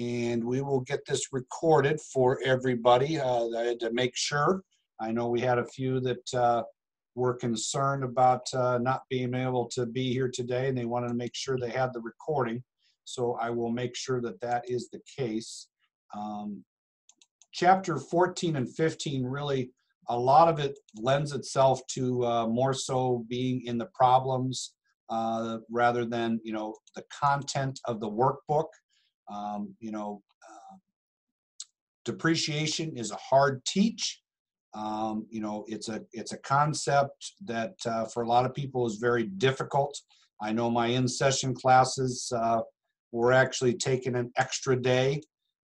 and we will get this recorded for everybody uh, I had to make sure. I know we had a few that uh, were concerned about uh, not being able to be here today, and they wanted to make sure they had the recording. So I will make sure that that is the case. Um, chapter 14 and 15 really a lot of it lends itself to uh, more so being in the problems uh, rather than you know the content of the workbook um, you know uh, depreciation is a hard teach um, you know it's a it's a concept that uh, for a lot of people is very difficult i know my in session classes uh, were actually taking an extra day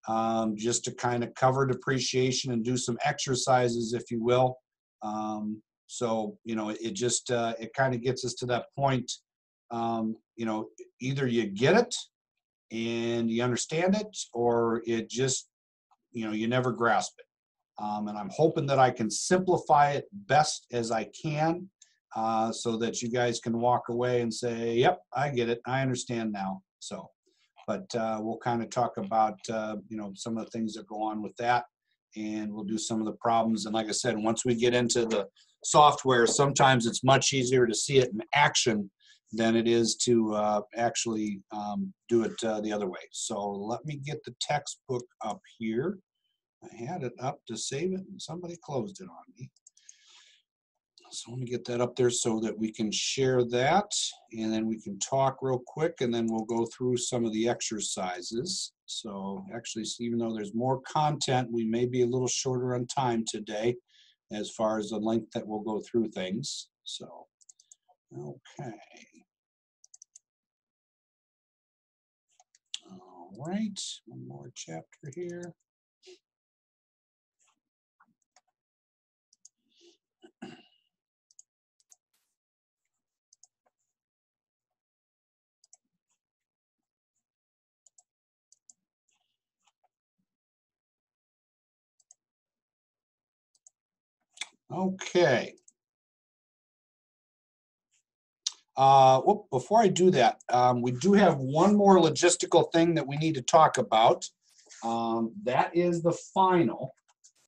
um, just to kind of cover depreciation and do some exercises, if you will. Um, so you know, it just uh, it kind of gets us to that point. Um, you know, either you get it and you understand it, or it just you know you never grasp it. Um, and I'm hoping that I can simplify it best as I can, uh, so that you guys can walk away and say, "Yep, I get it. I understand now." So but uh, we'll kind of talk about uh, you know some of the things that go on with that and we'll do some of the problems and like i said once we get into the software sometimes it's much easier to see it in action than it is to uh, actually um, do it uh, the other way so let me get the textbook up here i had it up to save it and somebody closed it on me so let me get that up there so that we can share that and then we can talk real quick and then we'll go through some of the exercises. So actually, even though there's more content, we may be a little shorter on time today as far as the length that we'll go through things. So, okay. All right, one more chapter here. Okay. Uh, whoop, before I do that, um, we do have one more logistical thing that we need to talk about. Um, that is the final.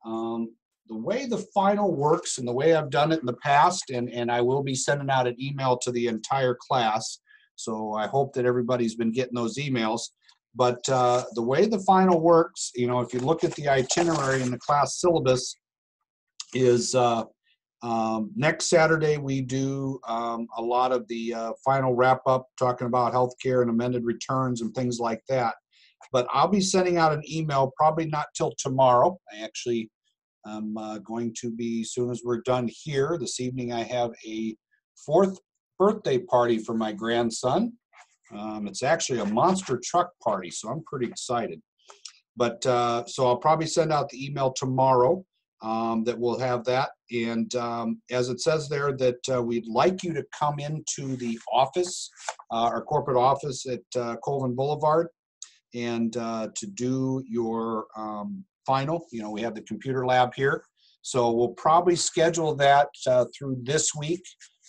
Um, the way the final works and the way I've done it in the past, and, and I will be sending out an email to the entire class. So I hope that everybody's been getting those emails. But uh, the way the final works, you know, if you look at the itinerary in the class syllabus, is uh, um, next Saturday we do um, a lot of the uh, final wrap up, talking about healthcare and amended returns and things like that. But I'll be sending out an email probably not till tomorrow. I actually am uh, going to be as soon as we're done here this evening. I have a fourth birthday party for my grandson. Um, it's actually a monster truck party, so I'm pretty excited. But uh, so I'll probably send out the email tomorrow um, that will have that. And um, as it says there, that uh, we'd like you to come into the office, uh, our corporate office at uh, Colvin Boulevard, and uh, to do your um, final. You know, we have the computer lab here. So we'll probably schedule that uh, through this week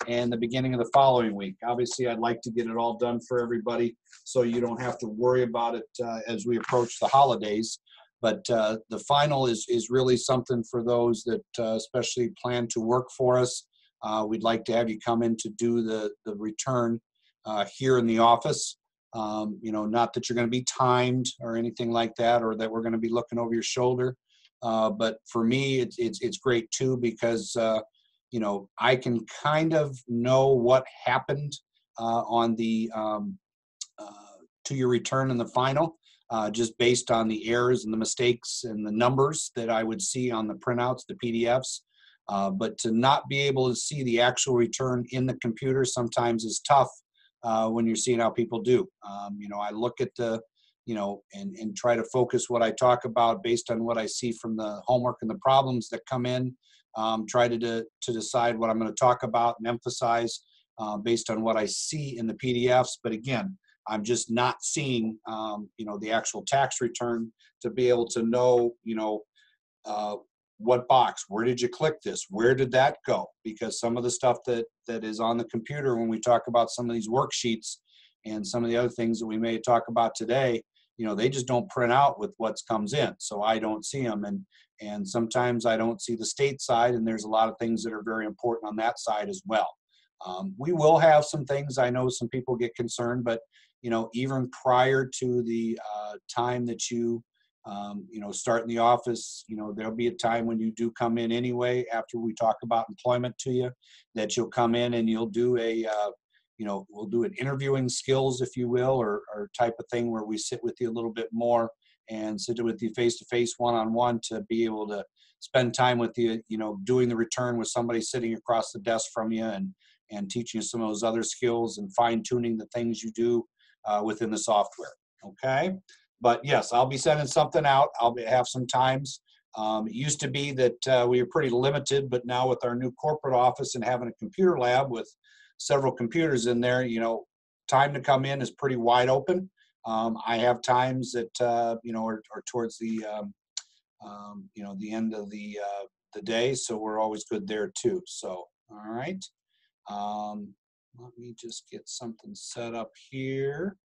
and the beginning of the following week. Obviously, I'd like to get it all done for everybody so you don't have to worry about it uh, as we approach the holidays. But uh, the final is, is really something for those that uh, especially plan to work for us. Uh, we'd like to have you come in to do the, the return uh, here in the office. Um, you know, not that you're going to be timed or anything like that, or that we're going to be looking over your shoulder. Uh, but for me, it's, it's, it's great too because, uh, you know, I can kind of know what happened on the um, to your return in the final uh, just based on the errors and the mistakes and the numbers that I would see on the printouts, the PDFs. Uh, but to not be able to see the actual return in the computer sometimes is tough uh, when you're seeing how people do. Um, you know, I look at the, you know, and, and try to focus what I talk about based on what I see from the homework and the problems that come in. Um, try to, to, to decide what I'm going to talk about and emphasize uh, based on what I see in the PDFs. But again, I'm just not seeing, um, you know, the actual tax return to be able to know, you know, uh, what box, where did you click this, where did that go? Because some of the stuff that that is on the computer when we talk about some of these worksheets and some of the other things that we may talk about today, you know, they just don't print out with what comes in. So I don't see them. And, and sometimes I don't see the state side and there's a lot of things that are very important on that side as well. Um, we will have some things, I know some people get concerned, but you know, even prior to the uh, time that you, um, you know, start in the office, you know, there'll be a time when you do come in anyway, after we talk about employment to you, that you'll come in and you'll do a, uh, you know, we'll do an interviewing skills, if you will, or, or type of thing where we sit with you a little bit more and sit with you face to face, one on one to be able to spend time with you, you know, doing the return with somebody sitting across the desk from you and, and teaching you some of those other skills and fine tuning the things you do uh, within the software. Okay. But yes, I'll be sending something out. I'll be, have some times. Um, it used to be that uh, we were pretty limited, but now with our new corporate office and having a computer lab with several computers in there, you know, time to come in is pretty wide open. Um, I have times that uh, you know are, are towards the um, um, you know the end of the uh, the day, so we're always good there too. So all right, um, let me just get something set up here.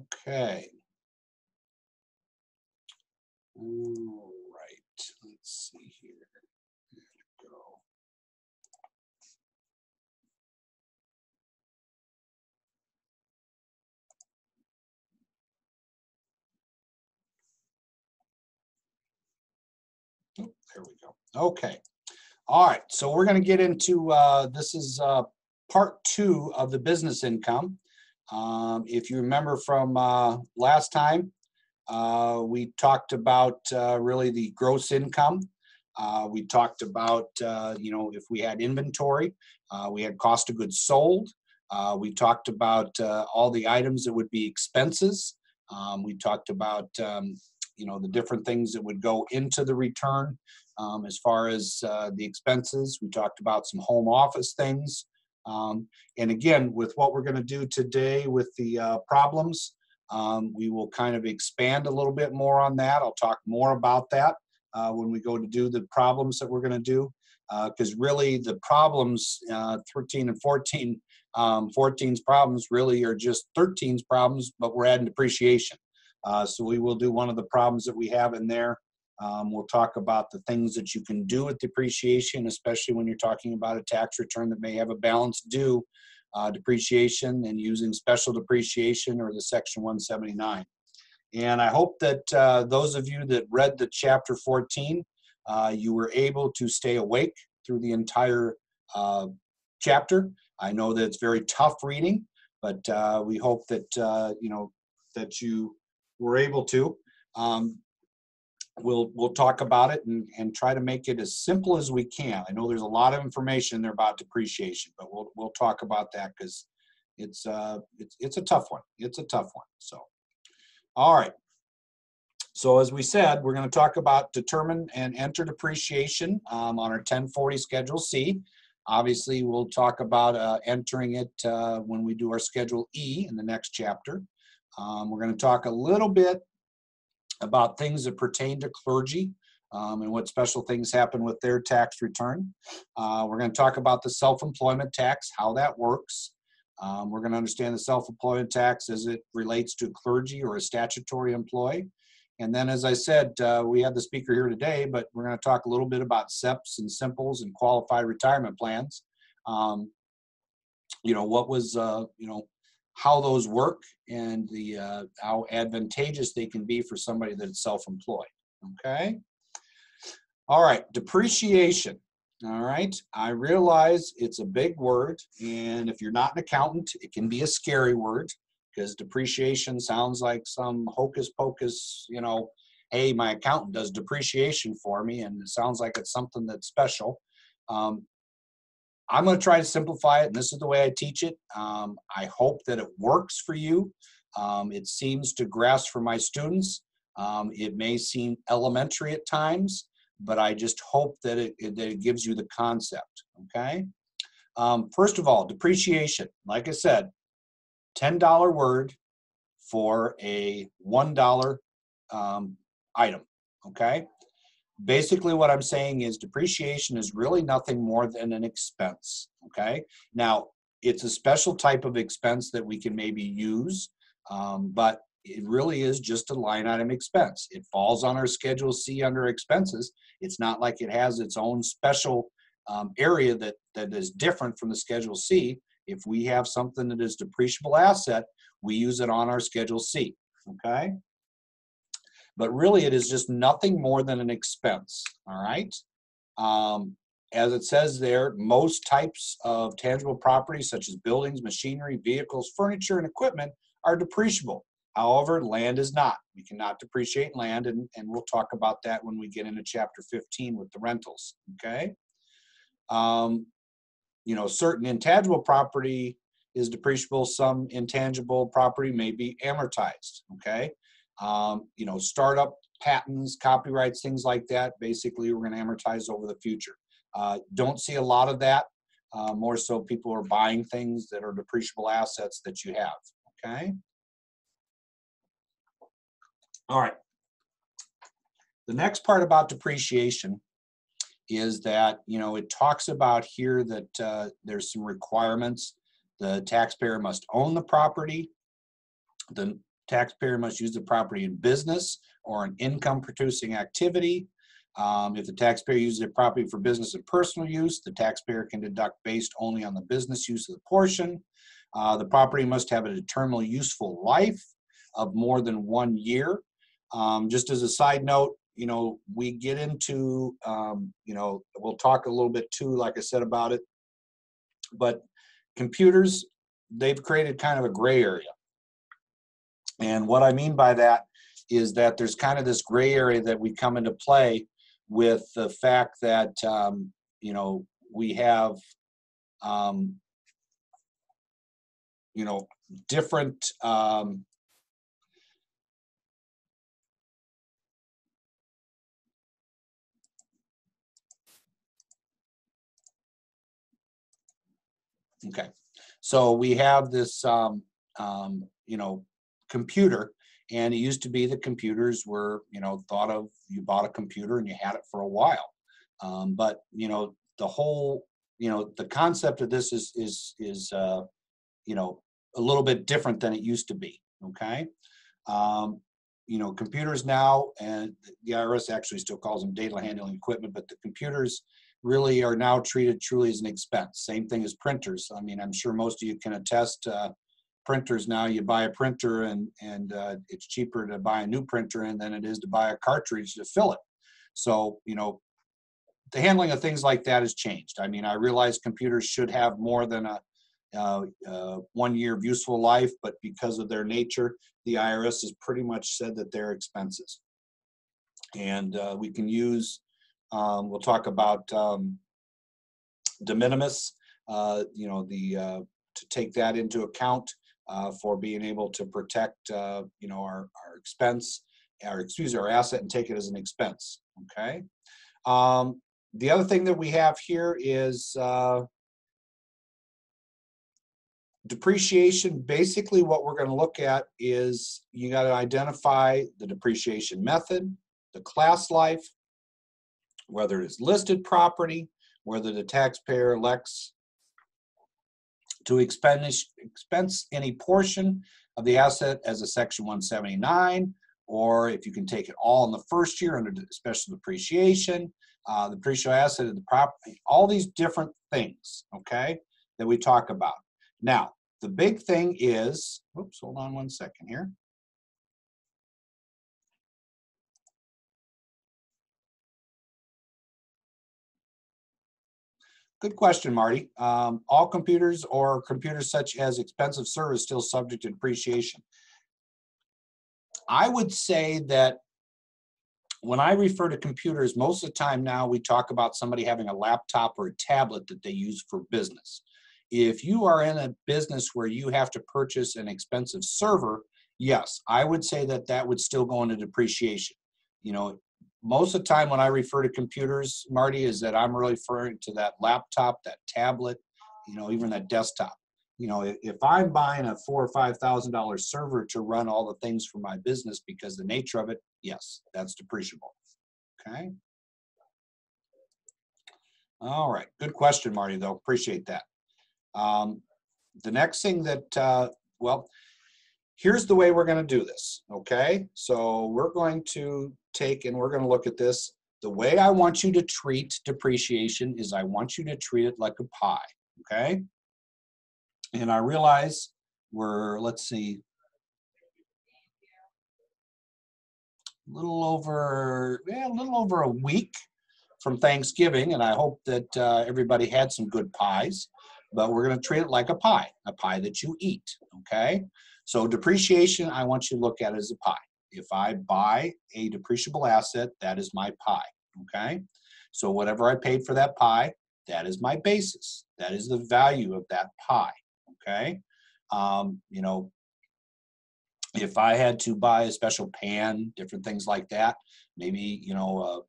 Okay. All right, let's see here. There we go. Oh, There we go. Okay. All right, so we're gonna get into, uh, this is, uh, part two of the business income. Um, if you remember from, uh, last time, uh, we talked about, uh, really the gross income. Uh, we talked about, uh, you know, if we had inventory, uh, we had cost of goods sold. We talked about, all the items that would be expenses. Um, we talked about, um, you know, the different things that would go into the return. Um, as far as, the expenses, we talked about some home office things. Um, and again, with what we're gonna do today with the, uh, problems, um, we will kind of expand a little bit more on that. I'll talk more about that uh, when we go to do the problems that we're going to do. Because really, the problems, uh, 13 and 14, um, 14's problems really are just 13's problems, but we're adding depreciation. Uh, so we will do one of the problems that we have in there. Um, we'll talk about the things that you can do with depreciation, especially when you're talking about a tax return that may have a balance due uh, depreciation and using special depreciation or the section 179. And I hope that uh, those of you that read the chapter 14, uh, you were able to stay awake through the entire uh, chapter. I know that it's very tough reading, but uh, we hope that uh, you know that you were able to. Um, we'll we'll talk about it and, and try to make it as simple as we can. I know there's a lot of information there about depreciation, but we'll we'll talk about that because it's uh it's it's a tough one. It's a tough one. So, all right. So as we said, we're going to talk about determine and enter depreciation um, on our 1040 Schedule C. Obviously, we'll talk about uh, entering it uh, when we do our Schedule E in the next chapter. Um, we're going to talk a little bit about things that pertain to clergy um, and what special things happen with their tax return. Uh, we're going to talk about the self-employment tax, how that works. Um, we're going to understand the self-employment tax as it relates to clergy or a statutory employee. And then, as I said, uh, we have the speaker here today, but we're going to talk a little bit about SEPs and simples and qualified retirement plans. Um, you know, what was, uh, you know, how those work and the uh, how advantageous they can be for somebody that's self-employed. Okay. All right, depreciation. All right, I realize it's a big word, and if you're not an accountant, it can be a scary word because depreciation sounds like some hocus pocus, you know, hey, my accountant does depreciation for me, and it sounds like it's something that's special. Um, I'm going to try to simplify it, and this is the way I teach it. Um, I hope that it works for you. Um, it seems to grasp for my students. Um, it may seem elementary at times, but I just hope that it, that it gives you the concept, okay? Um, first of all, depreciation. Like I said, $10 word for a $1 um, item, okay? Basically what I'm saying is depreciation is really nothing more than an expense, okay? Now, it's a special type of expense that we can maybe use, um, but it really is just a line item expense. It falls on our Schedule C under expenses. It's not like it has its own special um, area that, that is different from the Schedule C. If we have something that is depreciable asset, we use it on our Schedule C, okay? But really, it is just nothing more than an expense, all right? Um, as it says there, most types of tangible property, such as buildings, machinery, vehicles, furniture, and equipment, are depreciable. However, land is not. We cannot depreciate land, and, and we'll talk about that when we get into chapter 15 with the rentals, okay? Um, you know, certain intangible property is depreciable, some intangible property may be amortized, okay? Um, you know, startup patents, copyrights, things like that, basically we're gonna amortize over the future. Uh, don't see a lot of that. Uh, more so people are buying things that are depreciable assets that you have, okay? All right. The next part about depreciation is that, you know, it talks about here that uh, there's some requirements. The taxpayer must own the property. The taxpayer must use the property in business or an income producing activity. Um, if the taxpayer uses the property for business and personal use, the taxpayer can deduct based only on the business use of the portion. Uh, the property must have a determinable useful life of more than one year. Um, just as a side note, you know, we get into, um, you know, we'll talk a little bit too, like I said about it. But computers, they've created kind of a gray area. And what I mean by that is that there's kind of this gray area that we come into play with the fact that, um, you know, we have, um, you know, different um, Okay, so we have this, um, um, you know, computer, and it used to be the computers were, you know, thought of. You bought a computer and you had it for a while, um, but you know, the whole, you know, the concept of this is is is, uh, you know, a little bit different than it used to be. Okay, um, you know, computers now, and the IRS actually still calls them data handling equipment, but the computers really are now treated truly as an expense. Same thing as printers. I mean, I'm sure most of you can attest. Uh, printers now, you buy a printer and and uh, it's cheaper to buy a new printer and than it is to buy a cartridge to fill it. So you know, the handling of things like that has changed. I mean, I realize computers should have more than a uh, uh, one year of useful life, but because of their nature, the IRS has pretty much said that they're expenses. And uh, we can use um, we'll talk about um, de minimis, uh, you know, the uh, to take that into account uh, for being able to protect, uh, you know, our, our expense, our excuse our asset and take it as an expense. Okay. Um, the other thing that we have here is uh, depreciation. Basically, what we're going to look at is you got to identify the depreciation method, the class life, whether it's listed property, whether the taxpayer elects to expense, any portion of the asset as a Section 179, or if you can take it all in the first year under special depreciation, uh, the depreciable asset of the property, all these different things, okay, that we talk about. Now, the big thing is, oops, hold on one second here. Good question, Marty. Um, all computers or computers such as expensive service still subject to depreciation? I would say that when I refer to computers, most of the time now we talk about somebody having a laptop or a tablet that they use for business. If you are in a business where you have to purchase an expensive server, yes, I would say that that would still go into depreciation. You know, most of the time when I refer to computers, Marty, is that I'm really referring to that laptop, that tablet, you know, even that desktop. You know, if, if I'm buying a four or five thousand dollar server to run all the things for my business because the nature of it, yes, that's depreciable. Okay. All right, good question, Marty. Though appreciate that. Um, the next thing that, uh, well, here's the way we're going to do this. Okay, so we're going to take and we're going to look at this. The way I want you to treat depreciation is I want you to treat it like a pie. Okay, and I realize we're let's see, a little over yeah, a little over a week from Thanksgiving, and I hope that uh, everybody had some good pies but we're going to treat it like a pie, a pie that you eat. Okay. So depreciation, I want you to look at as a pie. If I buy a depreciable asset, that is my pie. Okay. So whatever I paid for that pie, that is my basis. That is the value of that pie. Okay. Um, you know, if I had to buy a special pan, different things like that, maybe, you know, uh,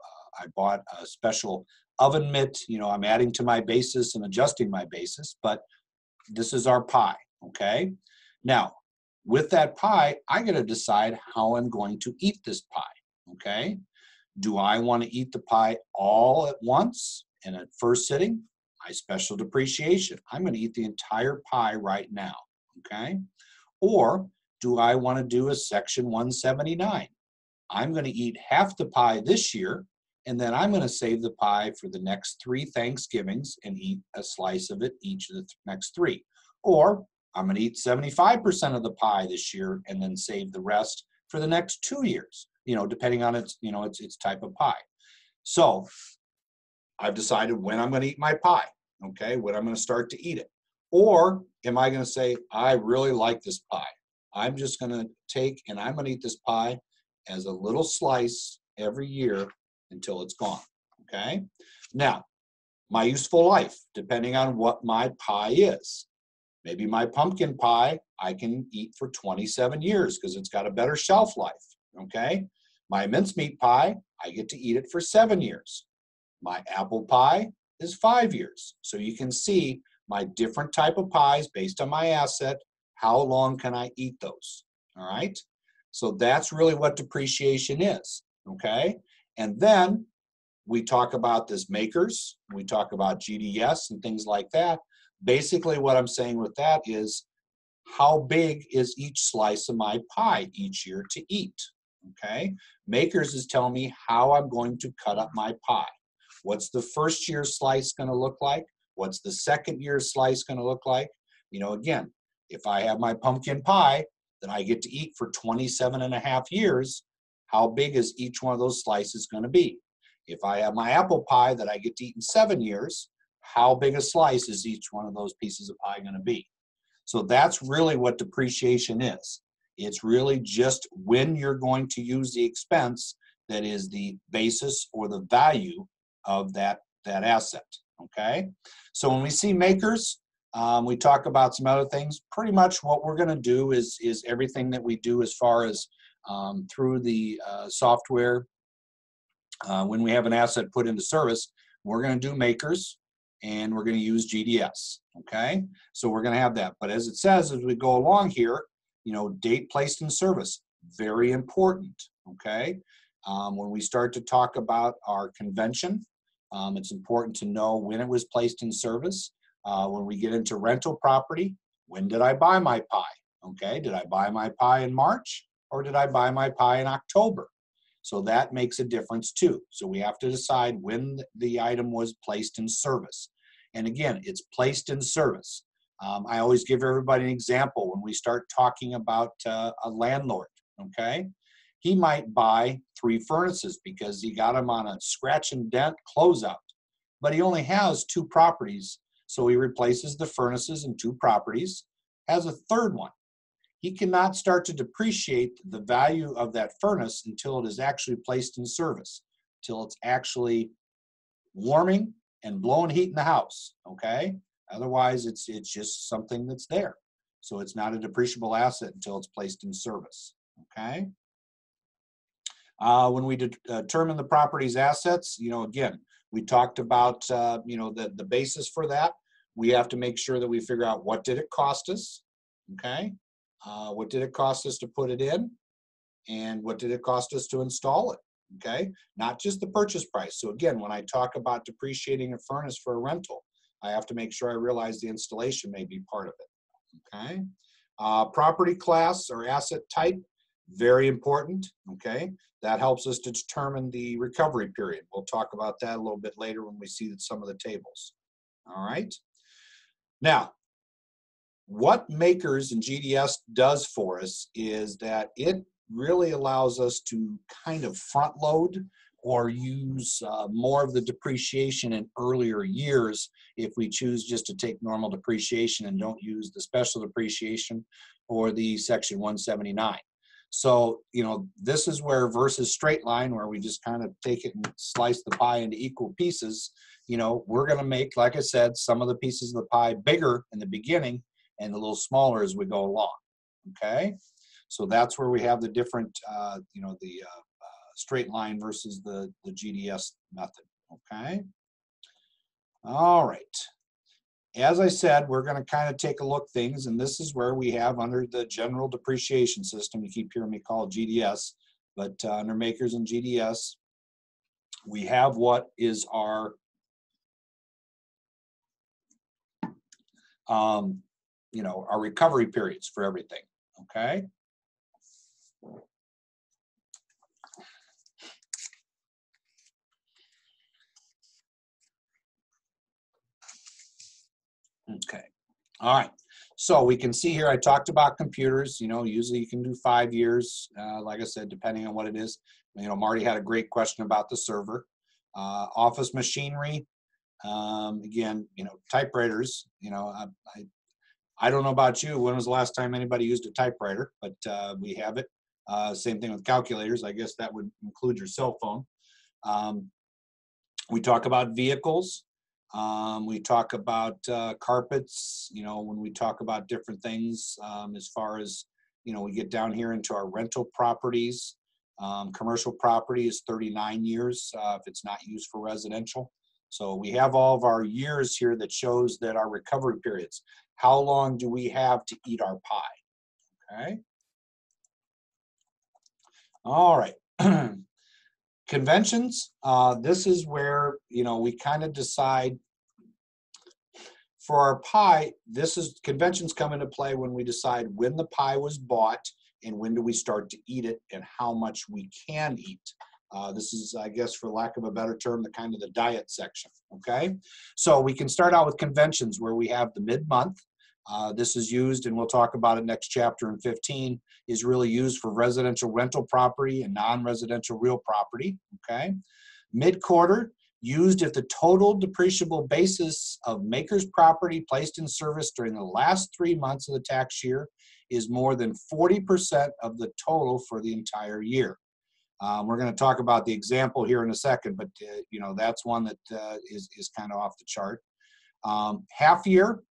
I bought a special oven mitt, you know, I'm adding to my basis and adjusting my basis, but this is our pie, okay? Now, with that pie, I got to decide how I'm going to eat this pie, okay? Do I want to eat the pie all at once and at first sitting? My special depreciation. I'm going to eat the entire pie right now, okay? Or do I want to do a section 179? I'm going to eat half the pie this year and then I'm going to save the pie for the next three Thanksgivings and eat a slice of it each of the th- next three. Or I'm going to eat 75% of the pie this year and then save the rest for the next two years, you know, depending on its, you know, its, its type of pie. So I've decided when I'm going to eat my pie, okay, when I'm going to start to eat it. Or am I going to say, I really like this pie? I'm just going to take and I'm going to eat this pie as a little slice every year until it's gone. Okay. Now, my useful life, depending on what my pie is. Maybe my pumpkin pie I can eat for 27 years because it's got a better shelf life. Okay. My mincemeat pie, I get to eat it for seven years. My apple pie is five years. So you can see my different type of pies based on my asset. How long can I eat those? All right. So that's really what depreciation is. Okay. And then we talk about this MACRS, we talk about GDS and things like that. Basically, what I'm saying with that is how big is each slice of my pie each year to eat? Okay. MACRS is telling me how I'm going to cut up my pie. What's the first year slice going to look like? What's the second year slice going to look like? You know, again, if I have my pumpkin pie that I get to eat for 27 and a half years, how big is each one of those slices going to be? If I have my apple pie that I get to eat in seven years, how big a slice is each one of those pieces of pie going to be? So that's really what depreciation is. It's really just when you're going to use the expense that is the basis or the value of that, that asset. Okay? So when we see MACRS, um, we talk about some other things. Pretty much what we're going to do is, is everything that we do as far as um, through the uh, software. Uh, when we have an asset put into service, we're going to do MACRS and we're going to use GDS. Okay, so we're going to have that. But as it says, as we go along here, you know, date placed in service, very important. Okay, um, when we start to talk about our convention, um, it's important to know when it was placed in service. Uh, when we get into rental property, when did I buy my pie? Okay, did I buy my pie in March? or did I buy my pie in October? So that makes a difference too. So we have to decide when the item was placed in service. And again, it's placed in service. Um, I always give everybody an example when we start talking about uh, a landlord, okay? He might buy three furnaces because he got them on a scratch and dent closeout. but he only has two properties. So he replaces the furnaces in two properties, has a third one. He cannot start to depreciate the value of that furnace until it is actually placed in service, till it's actually warming and blowing heat in the house. Okay. Otherwise, it's it's just something that's there. So it's not a depreciable asset until it's placed in service. Okay. Uh, when we de- determine the property's assets, you know, again, we talked about uh, you know the the basis for that. We have to make sure that we figure out what did it cost us. Okay. Uh, what did it cost us to put it in, and what did it cost us to install it? Okay, not just the purchase price. So again, when I talk about depreciating a furnace for a rental, I have to make sure I realize the installation may be part of it. Okay. Uh, property class or asset type, very important. Okay. That helps us to determine the recovery period. We'll talk about that a little bit later when we see some of the tables. All right. Now, what MACRS and GDS does for us is that it really allows us to kind of front load or use uh, more of the depreciation in earlier years if we choose just to take normal depreciation and don't use the special depreciation or the section 179 so you know this is where versus straight line where we just kind of take it and slice the pie into equal pieces you know we're going to make like i said some of the pieces of the pie bigger in the beginning and a little smaller as we go along okay so that's where we have the different, uh, you know, the uh, uh straight line versus the, the GDS method, okay? All right. As I said, we're going to kind of take a look things, and this is where we have under the general depreciation system, you keep hearing me call GDS, but uh, under MACRS and GDS, we have what is our um, you know, our recovery periods for everything. Okay. Okay. All right. So we can see here, I talked about computers, you know, usually you can do five years, uh, like I said, depending on what it is. You know, Marty had a great question about the server. Uh, office machinery, um, again, you know, typewriters, you know, I, I, I, don't know about you, when was the last time anybody used a typewriter, but uh, we have it. Uh, same thing with calculators. I guess that would include your cell phone. Um, we talk about vehicles. Um, we talk about uh, carpets, you know, when we talk about different things um, as far as, you know, we get down here into our rental properties. Um, commercial property is 39 years uh, if it's not used for residential. So we have all of our years here that shows that our recovery periods. How long do we have to eat our pie? Okay. All right. Conventions, uh, this is where, you know, we kind of decide for our pie, this is conventions come into play when we decide when the pie was bought and when do we start to eat it and how much we can eat. Uh, this is, I guess, for lack of a better term, the kind of the diet section. Okay, so we can start out with conventions where we have the mid-month. Uh, this is used, and we'll talk about it next chapter in 15, is really used for residential rental property and non-residential real property, okay? Mid-quarter, used if the total depreciable basis of MACRS property placed in service during the last three months of the tax year is more than 40% of the total for the entire year. Um, we're going to talk about the example here in a second, but uh, you know that's one that uh, is is kind of off the chart. Um, half year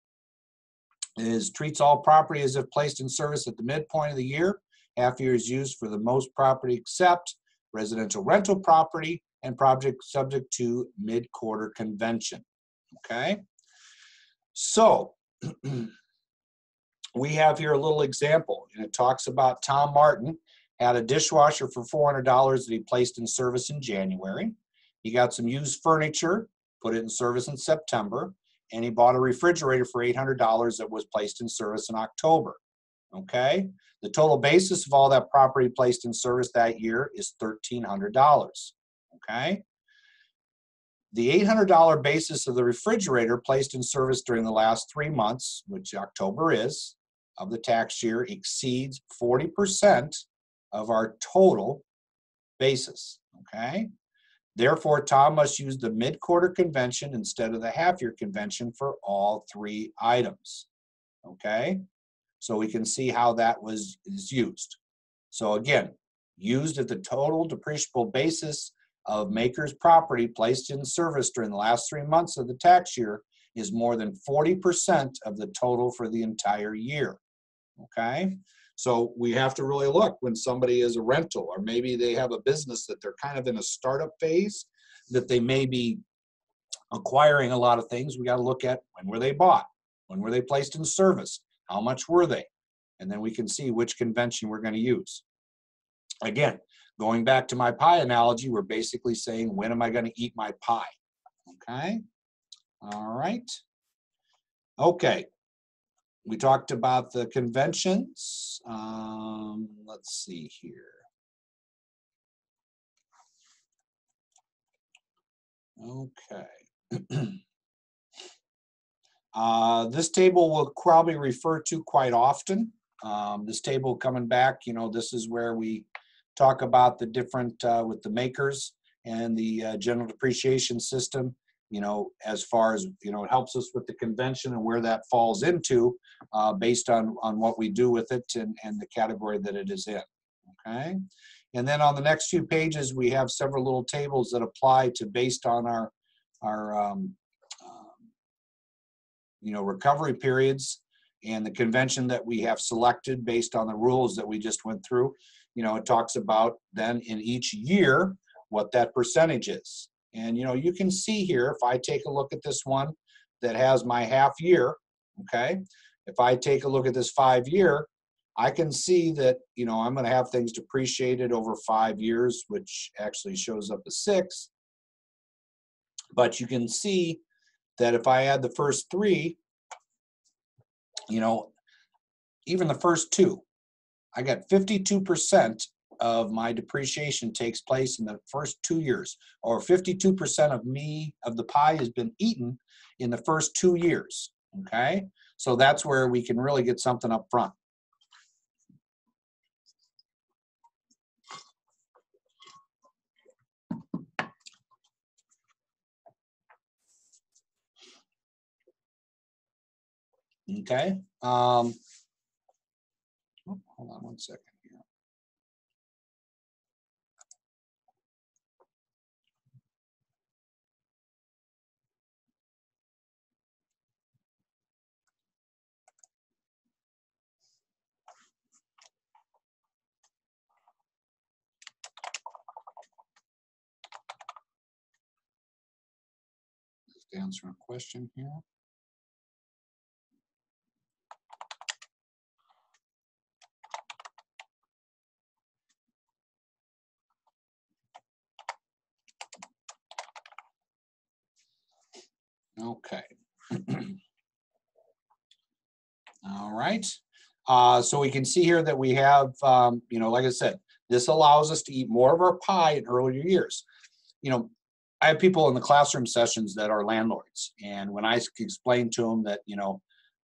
is treats all property as if placed in service at the midpoint of the year. Half year is used for the most property except residential rental property and project subject to mid-quarter convention. Okay, so we have here a little example, and it talks about Tom Martin had a dishwasher for $400 that he placed in service in January. He got some used furniture, put it in service in September and he bought a refrigerator for $800 that was placed in service in October. Okay? The total basis of all that property placed in service that year is $1,300. Okay? The $800 basis of the refrigerator placed in service during the last three months, which October is, of the tax year exceeds 40% of our total basis. Okay? Therefore, Tom must use the mid-quarter convention instead of the half-year convention for all three items. Okay? So we can see how that was is used. So again, used at the total depreciable basis of MACRS property placed in service during the last three months of the tax year is more than 40% of the total for the entire year. Okay? So we have to really look when somebody is a rental, or maybe they have a business that they're kind of in a startup phase, that they may be acquiring a lot of things. We got to look at when were they bought, when were they placed in service, how much were they, and then we can see which convention we're going to use. Again, going back to my pie analogy, we're basically saying when am I going to eat my pie? Okay. All right. Okay, we talked about the conventions. Um, let's see here. Okay. uh, this table will probably refer to quite often. Um, this table coming back, you know, this is where we talk about the different uh, with the MACRS and the uh, general depreciation system you know, as far as, you know, it helps us with the convention and where that falls into uh, based on, on what we do with it and, and the category that it is in, okay? And then on the next few pages, we have several little tables that apply to based on our, our um, um, you know, recovery periods and the convention that we have selected based on the rules that we just went through. You know, it talks about then in each year what that percentage is. And you know, you can see here, if I take a look at this one that has my half year, okay, if I take a look at this five year, I can see that, you know, I'm gonna have things depreciated over five years, which actually shows up as six. But you can see that if I add the first three, you know, even the first two, I got 52% of my depreciation takes place in the first two years, or 52% of me, of the pie has been eaten in the first two years. Okay? So that's where we can really get something up front. Okay. Um, oh, hold on one second. To answer a question here. Okay. All right. Uh, so we can see here that we have, um, you know, like I said, this allows us to eat more of our pie in earlier years. You know, I have people in the classroom sessions that are landlords, and when I explain to them that you know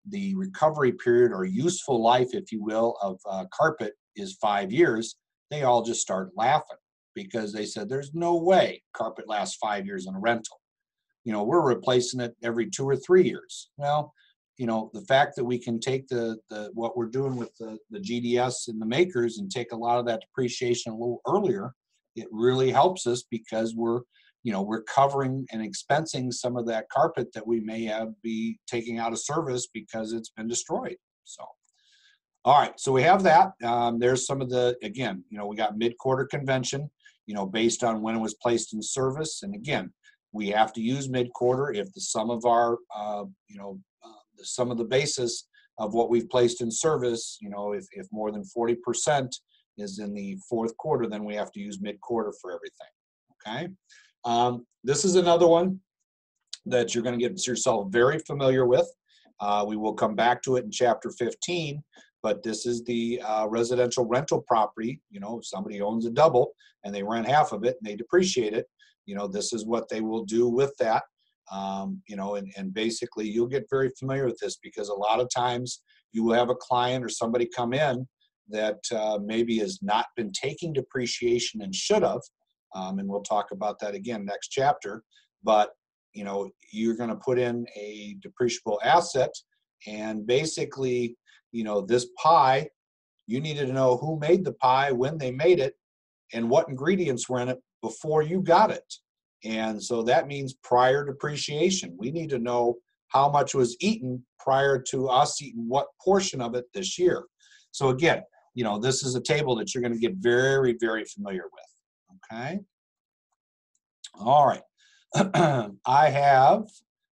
the recovery period or useful life, if you will, of uh, carpet is five years, they all just start laughing because they said there's no way carpet lasts five years in a rental. You know, we're replacing it every two or three years. Well, you know, the fact that we can take the the what we're doing with the the GDS and the MACRS and take a lot of that depreciation a little earlier, it really helps us because we're you know we're covering and expensing some of that carpet that we may have be taking out of service because it's been destroyed so. All right so we have that um, there's some of the again you know we got mid-quarter convention you know based on when it was placed in service and again we have to use mid-quarter if the sum of our uh, you know uh, the sum of the basis of what we've placed in service you know if, if more than 40 percent is in the fourth quarter then we have to use mid-quarter for everything okay um, this is another one that you're going to get yourself very familiar with. Uh, we will come back to it in chapter 15, but this is the uh, residential rental property. You know, somebody owns a double and they rent half of it and they depreciate it, you know, this is what they will do with that. Um, you know, and, and basically you'll get very familiar with this because a lot of times you will have a client or somebody come in that uh, maybe has not been taking depreciation and should have, Um, and we'll talk about that again next chapter. But, you know, you're going to put in a depreciable asset and basically, you know, this pie, you needed to know who made the pie, when they made it, and what ingredients were in it before you got it. And so that means prior depreciation. We need to know how much was eaten prior to us eating what portion of it this year. So again, you know, this is a table that you're going to get very, very familiar with. Okay. All right. I have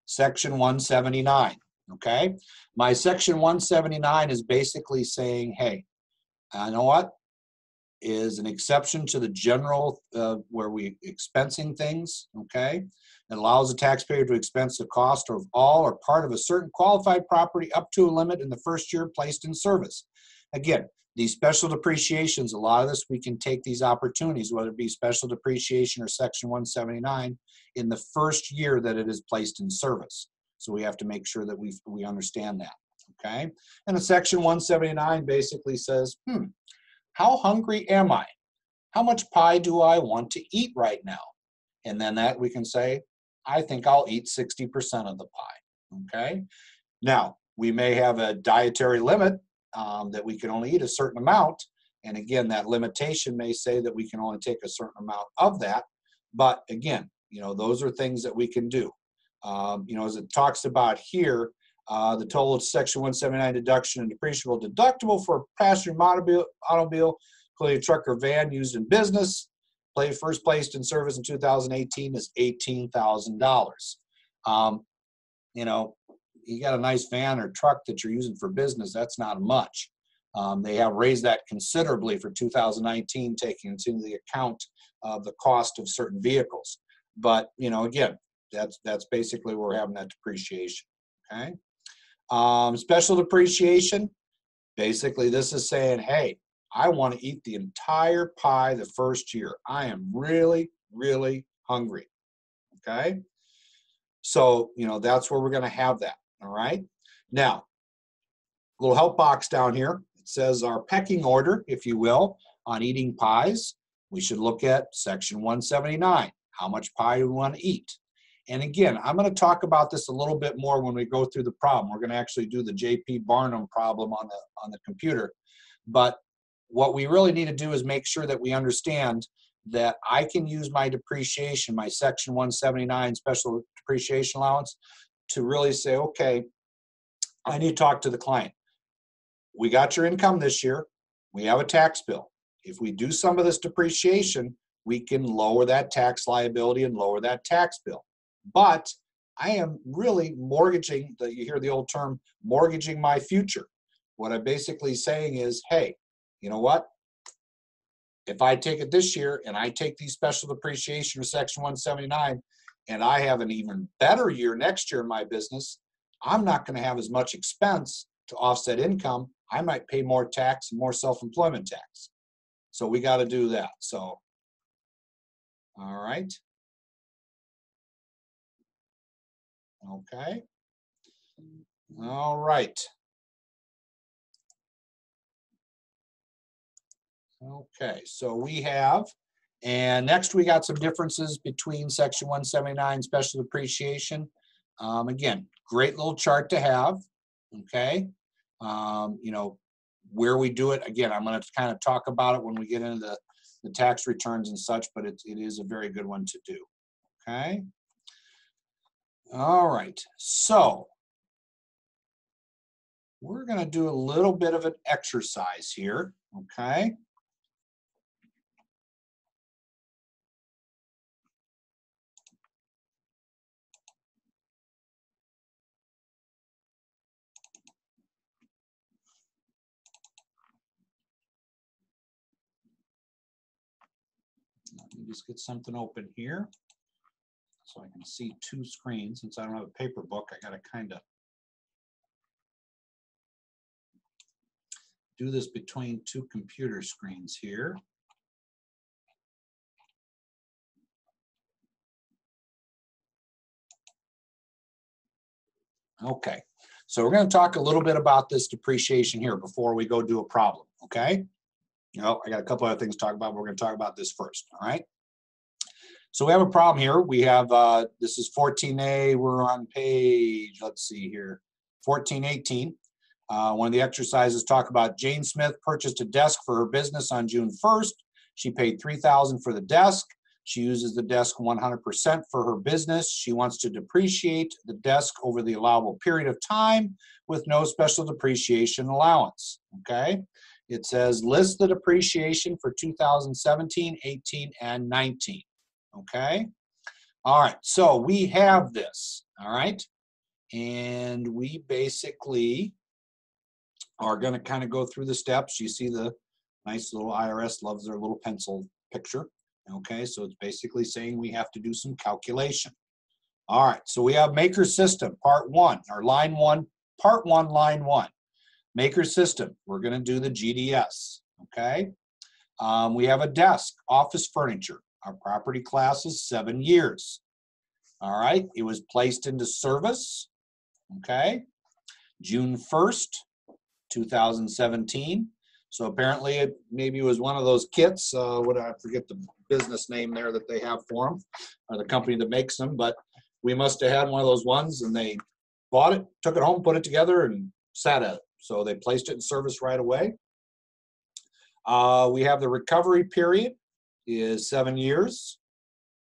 section 179. Okay. My section 179 is basically saying, hey, I know what? Is an exception to the general uh, where we expensing things. Okay. It allows the taxpayer to expense the cost of all or part of a certain qualified property up to a limit in the first year placed in service. Again, these special depreciations, a lot of this, we can take these opportunities, whether it be special depreciation or section 179, in the first year that it is placed in service. So we have to make sure that we, we understand that, okay? And the section 179 basically says, hmm, how hungry am I? How much pie do I want to eat right now? And then that we can say, I think I'll eat 60% of the pie, okay? Now, we may have a dietary limit um, that we can only eat a certain amount. And again, that limitation may say that we can only take a certain amount of that. But again, you know, those are things that we can do. Um, you know, as it talks about here, uh, the total section 179 deduction and depreciable deductible for a passenger automobile, automobile, including a truck or van used in business, play first placed in service in 2018 is $18,000. Um, you know, you got a nice van or truck that you're using for business, that's not much. Um, they have raised that considerably for 2019, taking into the account of the cost of certain vehicles. But you know, again, that's that's basically where we're having that depreciation. Okay. Um, special depreciation. Basically, this is saying, hey, I want to eat the entire pie the first year. I am really, really hungry. Okay. So, you know, that's where we're going to have that. All right. Now, little help box down here. It says our pecking order, if you will, on eating pies. We should look at section 179. How much pie do we want to eat? And again, I'm going to talk about this a little bit more when we go through the problem. We're going to actually do the JP Barnum problem on the on the computer. But what we really need to do is make sure that we understand that I can use my depreciation, my section 179 special depreciation allowance to really say, okay, I need to talk to the client. We got your income this year. We have a tax bill. If we do some of this depreciation, we can lower that tax liability and lower that tax bill. But I am really mortgaging, the, you hear the old term, mortgaging my future. What I'm basically saying is, hey, you know what? If I take it this year and I take these special depreciation or section 179, and I have an even better year next year in my business, I'm not going to have as much expense to offset income. I might pay more tax and more self employment tax. So we got to do that. So, all right. Okay. All right. Okay, so we have and next, we got some differences between section 179 special depreciation. Um, again, great little chart to have, okay? Um, you know, where we do it, again, I'm gonna kind of talk about it when we get into the, the tax returns and such, but it, it is a very good one to do, okay? All right, so we're gonna do a little bit of an exercise here, okay? Just get something open here so I can see two screens. Since I don't have a paper book, I gotta kind of do this between two computer screens here. Okay, so we're going to talk a little bit about this depreciation here before we go do a problem, okay? Know, I got a couple other things to talk about. We're going to talk about this first, all right? So we have a problem here. We have, uh, this is 14A, we're on page, let's see here, 1418. Uh, One of the exercises talk about Jane Smith purchased a desk for her business on June 1st. She paid 3000 for the desk. She uses the desk 100% for her business. She wants to depreciate the desk over the allowable period of time with no special depreciation allowance, okay? It says list the depreciation for 2017, 18, and 19, okay? All right, so we have this, all right? And we basically are gonna kind of go through the steps. You see the nice little IRS loves their little pencil picture. Okay, so it's basically saying we have to do some calculation. All right, so we have MACRS system, part one, or line one, part one, line one. MACRS system, we're gonna do the GDS, okay? Um, we have a desk, office furniture. Our property class is seven years. All right, it was placed into service, okay? June 1st, 2017. So apparently it maybe was one of those kits, uh, what I forget the business name there that they have for them, or the company that makes them, but we must have had one of those ones and they bought it, took it home, put it together and sat at it. So they placed it in service right away. Uh, we have the recovery period is seven years.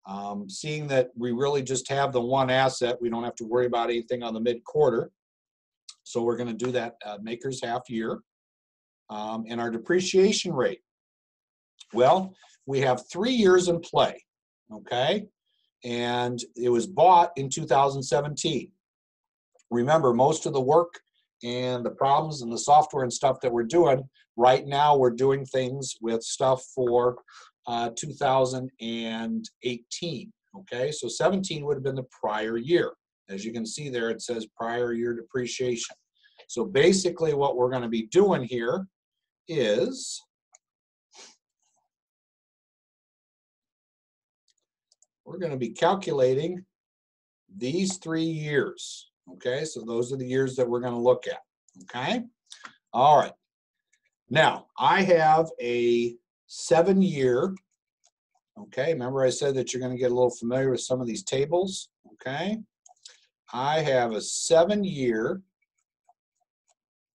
Um, seeing that we really just have the one asset, we don't have to worry about anything on the mid-quarter. So we're gonna do that uh, MACRS half year. Um, and our depreciation rate. Well, we have three years in play, okay? And it was bought in 2017. Remember, most of the work and the problems and the software and stuff that we're doing, right now we're doing things with stuff for uh, 2018, okay? So 17 would have been the prior year. As you can see there, it says prior year depreciation. So basically what we're gonna be doing here is we're going to be calculating these three years. Okay, so those are the years that we're going to look at. Okay, all right. Now, I have a seven year. Okay, remember I said that you're going to get a little familiar with some of these tables. Okay, I have a seven year,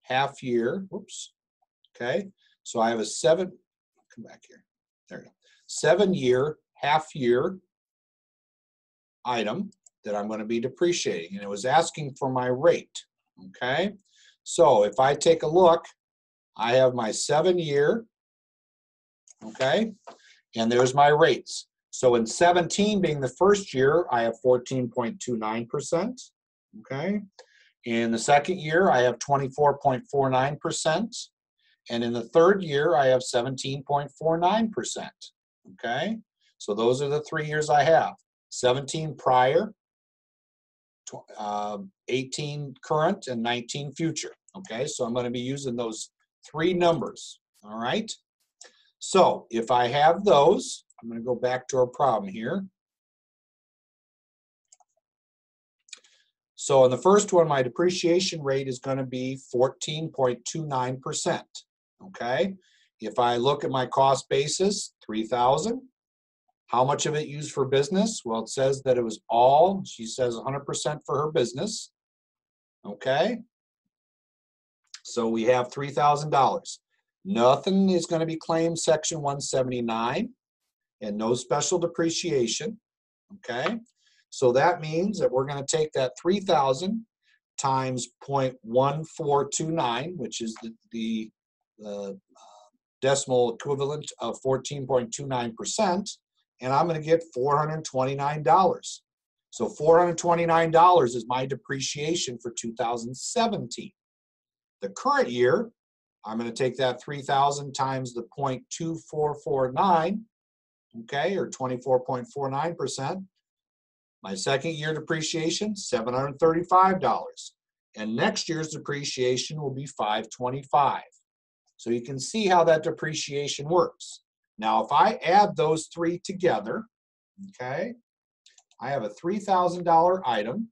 half year, whoops, Okay, so I have a seven, come back here, there we go. Seven year, half year item that I'm going to be depreciating and it was asking for my rate. Okay, so if I take a look, I have my seven year, okay, and there's my rates. So in 17 being the first year, I have 14.29%. Okay. In the second year, I have 24.49%. And in the third year, I have 17.49%. Okay, so those are the three years I have 17 prior, uh, 18 current, and 19 future. Okay, so I'm going to be using those three numbers. All right, so if I have those, I'm going to go back to our problem here. So in the first one, my depreciation rate is going to be 14.29% okay? If I look at my cost basis, 3,000, how much of it used for business? Well, it says that it was all, she says 100% for her business, okay? So we have $3,000. Nothing is going to be claimed section 179 and no special depreciation, okay? So that means that we're going to take that 3,000 times 0.1429, which is the, the uh, decimal equivalent of 14.29%, and I'm going to get $429. So $429 is my depreciation for 2017. The current year, I'm going to take that 3,000 times the 0.2449, okay, or 24.49%. My second year depreciation, $735. And next year's depreciation will be 525. So you can see how that depreciation works. Now, if I add those three together, okay, I have a $3,000 item.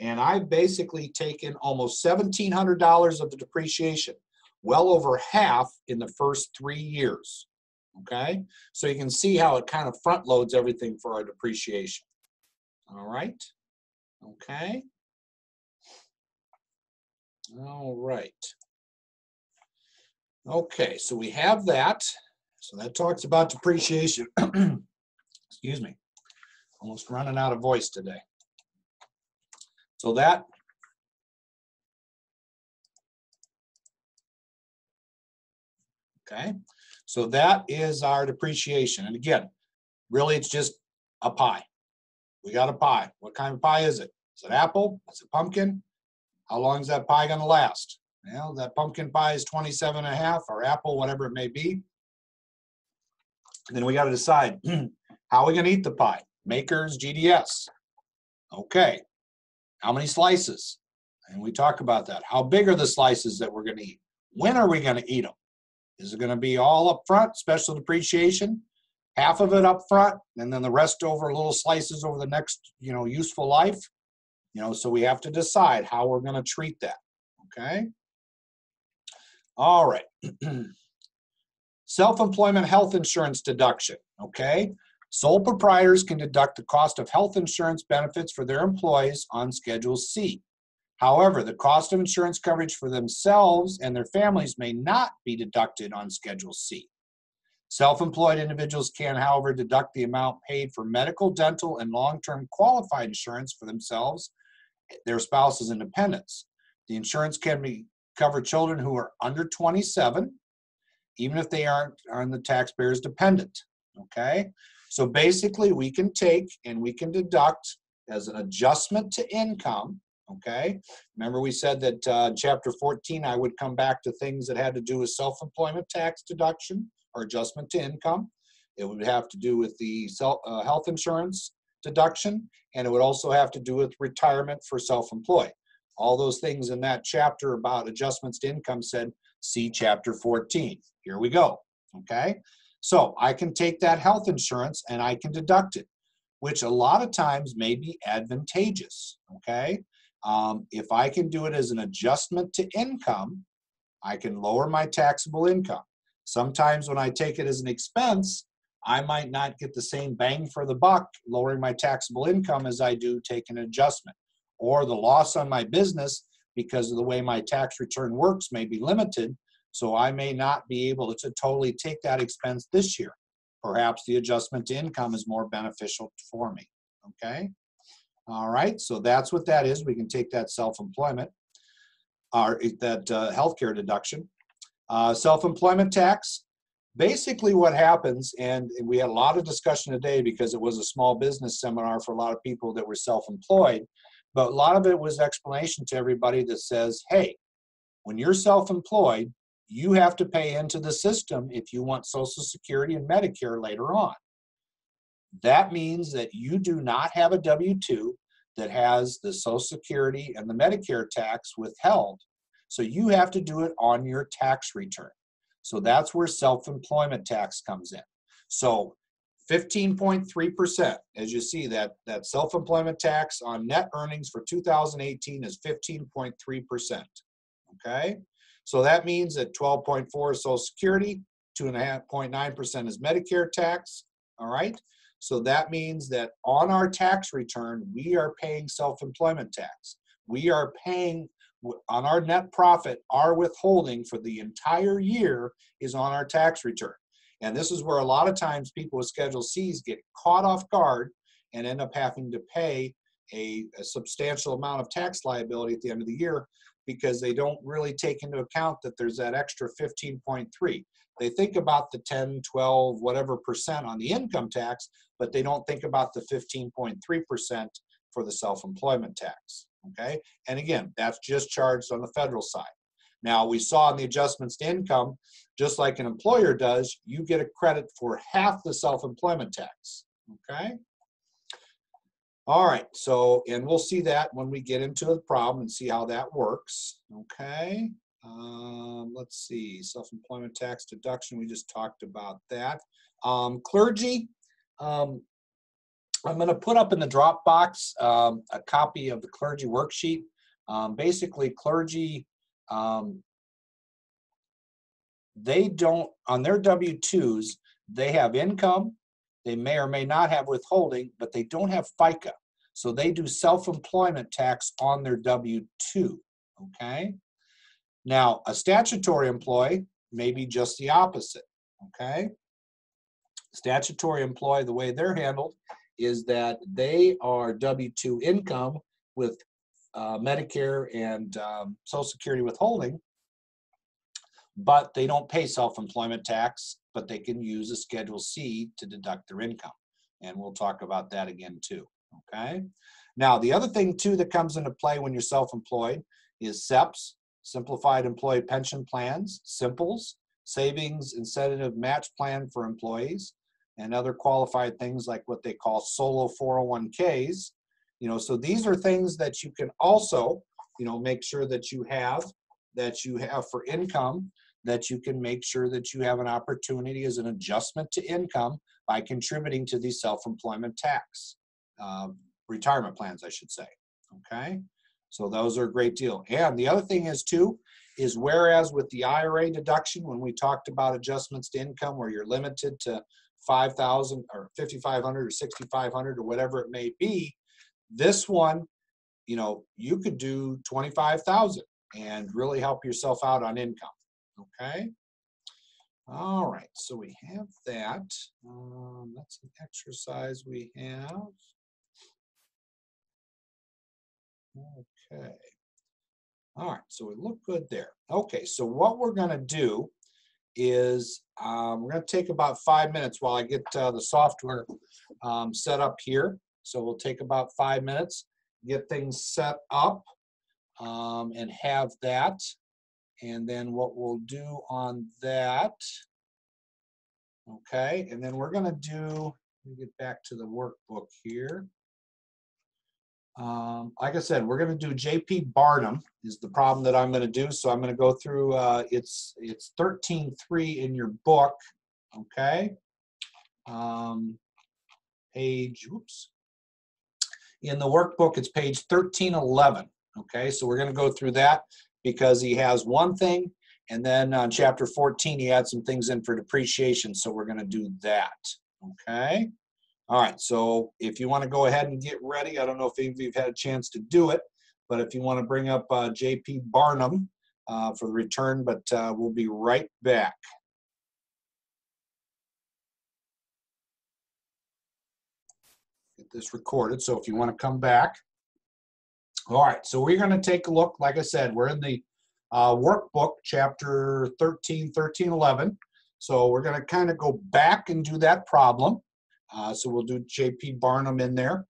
And I've basically taken almost $1,700 of the depreciation. well over half in the first three years. Okay, so you can see how it kind of front loads everything for our depreciation. All right, okay. All right. Okay, so we have that. So that talks about depreciation. Excuse me. Almost running out of voice today. So that Okay, so that is our depreciation. And again, really it's just a pie. We got a pie. What kind of pie is it? Is it apple? Is it pumpkin? How long is that pie going to last? Well, that pumpkin pie is 27 and a half or apple, whatever it may be. And then we got to decide how are we going to eat the pie? MACRS, GDS. Okay. How many slices? And we talk about that. How big are the slices that we're going to eat? When are we going to eat them? Is it going to be all up front, special depreciation? Half of it up front, and then the rest over little slices over the next, you know, useful life? You know, so we have to decide how we're going to treat that. Okay. All right. Self-employment health insurance deduction, okay? Sole proprietors can deduct the cost of health insurance benefits for their employees on Schedule C. However, the cost of insurance coverage for themselves and their families may not be deducted on Schedule C. Self-employed individuals can, however, deduct the amount paid for medical, dental, and long-term qualified insurance for themselves, their spouses, and dependents. The insurance can be cover children who are under 27, even if they aren't on the taxpayer's dependent. Okay, so basically, we can take and we can deduct as an adjustment to income Okay, remember we said that uh, chapter 14 I would come back to things that had to do with self employment tax deduction or adjustment to income. It would have to do with the self, uh, health insurance deduction, and it would also have to do with retirement for self employed. All those things in that chapter about adjustments to income said, see chapter 14. Here we go. Okay, so I can take that health insurance and I can deduct it, which a lot of times may be advantageous. Okay, um, if I can do it as an adjustment to income, I can lower my taxable income. Sometimes when I take it as an expense, I might not get the same bang for the buck lowering my taxable income as I do take an adjustment. Or the loss on my business because of the way my tax return works may be limited, so I may not be able to totally take that expense this year. Perhaps the adjustment to income is more beneficial for me. Okay? All right, so that's what that is. We can take that self-employment, or that uh, healthcare deduction. Uh, self-employment tax, basically what happens, and we had a lot of discussion today because it was a small business seminar for a lot of people that were self-employed, but a lot of it was explanation to everybody that says, hey, when you're self-employed, you have to pay into the system if you want Social Security and Medicare later on. That means that you do not have a W 2 that has the Social Security and the Medicare tax withheld. So you have to do it on your tax return. So that's where self employment tax comes in. So 15.3%, as you see, that, that self employment tax on net earnings for 2018 is 15.3%. Okay? So that means that 12.4 is Social Security, 2.9% is Medicare tax. All right? So that means that on our tax return, we are paying self-employment tax. We are paying on our net profit, our withholding for the entire year is on our tax return. And this is where a lot of times people with Schedule Cs get caught off guard and end up having to pay a, a, substantial amount of tax liability at the end of the year because they don't really take into account that there's that extra 15.3. They think about the 10, 12, whatever percent on the income tax, but they don't think about the 15.3% for the self-employment tax. Okay, and again, that's just charged on the federal side. Now, we saw in the adjustments to income, just like an employer does, you get a credit for half the self employment tax. Okay? All right, so, and we'll see that when we get into the problem and see how that works. Okay? Um, let's see, self employment tax deduction, we just talked about that. Um, clergy, um, I'm going to put up in the Dropbox um, a copy of the clergy worksheet. Um, basically, clergy, um, they don't, on their W-2s, they have income, they may or may not have withholding, but they don't have FICA. So they do self-employment tax on their W-2, okay? Now, a statutory employee may be just the opposite, okay? Statutory employee, the way they're handled is that they are W-2 income with uh, Medicare and um, Social Security withholding, but they don't pay self-employment tax, but they can use a Schedule C to deduct their income. And we'll talk about that again too, okay? Now, the other thing too that comes into play when you're self-employed is SEPs, Simplified Employee Pension Plans, SIMPLES, Savings Incentive Match Plan for Employees, and other qualified things like what they call solo 401ks. You know, so these are things that you can also, you know, make sure that you have, that you have for income, that you can make sure that you have an opportunity as an adjustment to income by contributing to these self-employment tax uh, retirement plans, I should say. Okay, so those are a great deal. And the other thing is too, is whereas with the IRA deduction, when we talked about adjustments to income where you're limited to 5,000 or 5,500 or 6,500 or whatever it may be. This one, you know, you could do 25,000 and really help yourself out on income. Okay. All right. So we have that. Um, that's an exercise we have. Okay. All right. So we look good there. Okay. So what we're going to do is um, we're going to take about five minutes while I get uh, the software um, set up here. So we'll take about five minutes, get things set up um, and have that. And then what we'll do on that, okay, and then we're going to do, let me get back to the workbook here. Um, like I said, we're going to do JP Barnum is the problem that I'm going to do. So I'm going to go through, uh, it's, it's 13.3 in your book, okay? Um, page, whoops. In the workbook, it's page 1311, okay? So we're going to go through that because he has one thing and then on chapter 14, he adds some things in for depreciation. So we're going to do that, okay? All right, so if you want to go ahead and get ready, I don't know if any of you have had a chance to do it, but if you want to bring up uh, JP Barnum uh, for the return, but uh, we'll be right back. This recorded, so if you want to come back. All right, so we're going to take a look. Like I said, we're in the uh, workbook, chapter 13, 13, 11. So we're going to kind of go back and do that problem. Uh, so we'll do JP Barnum in there.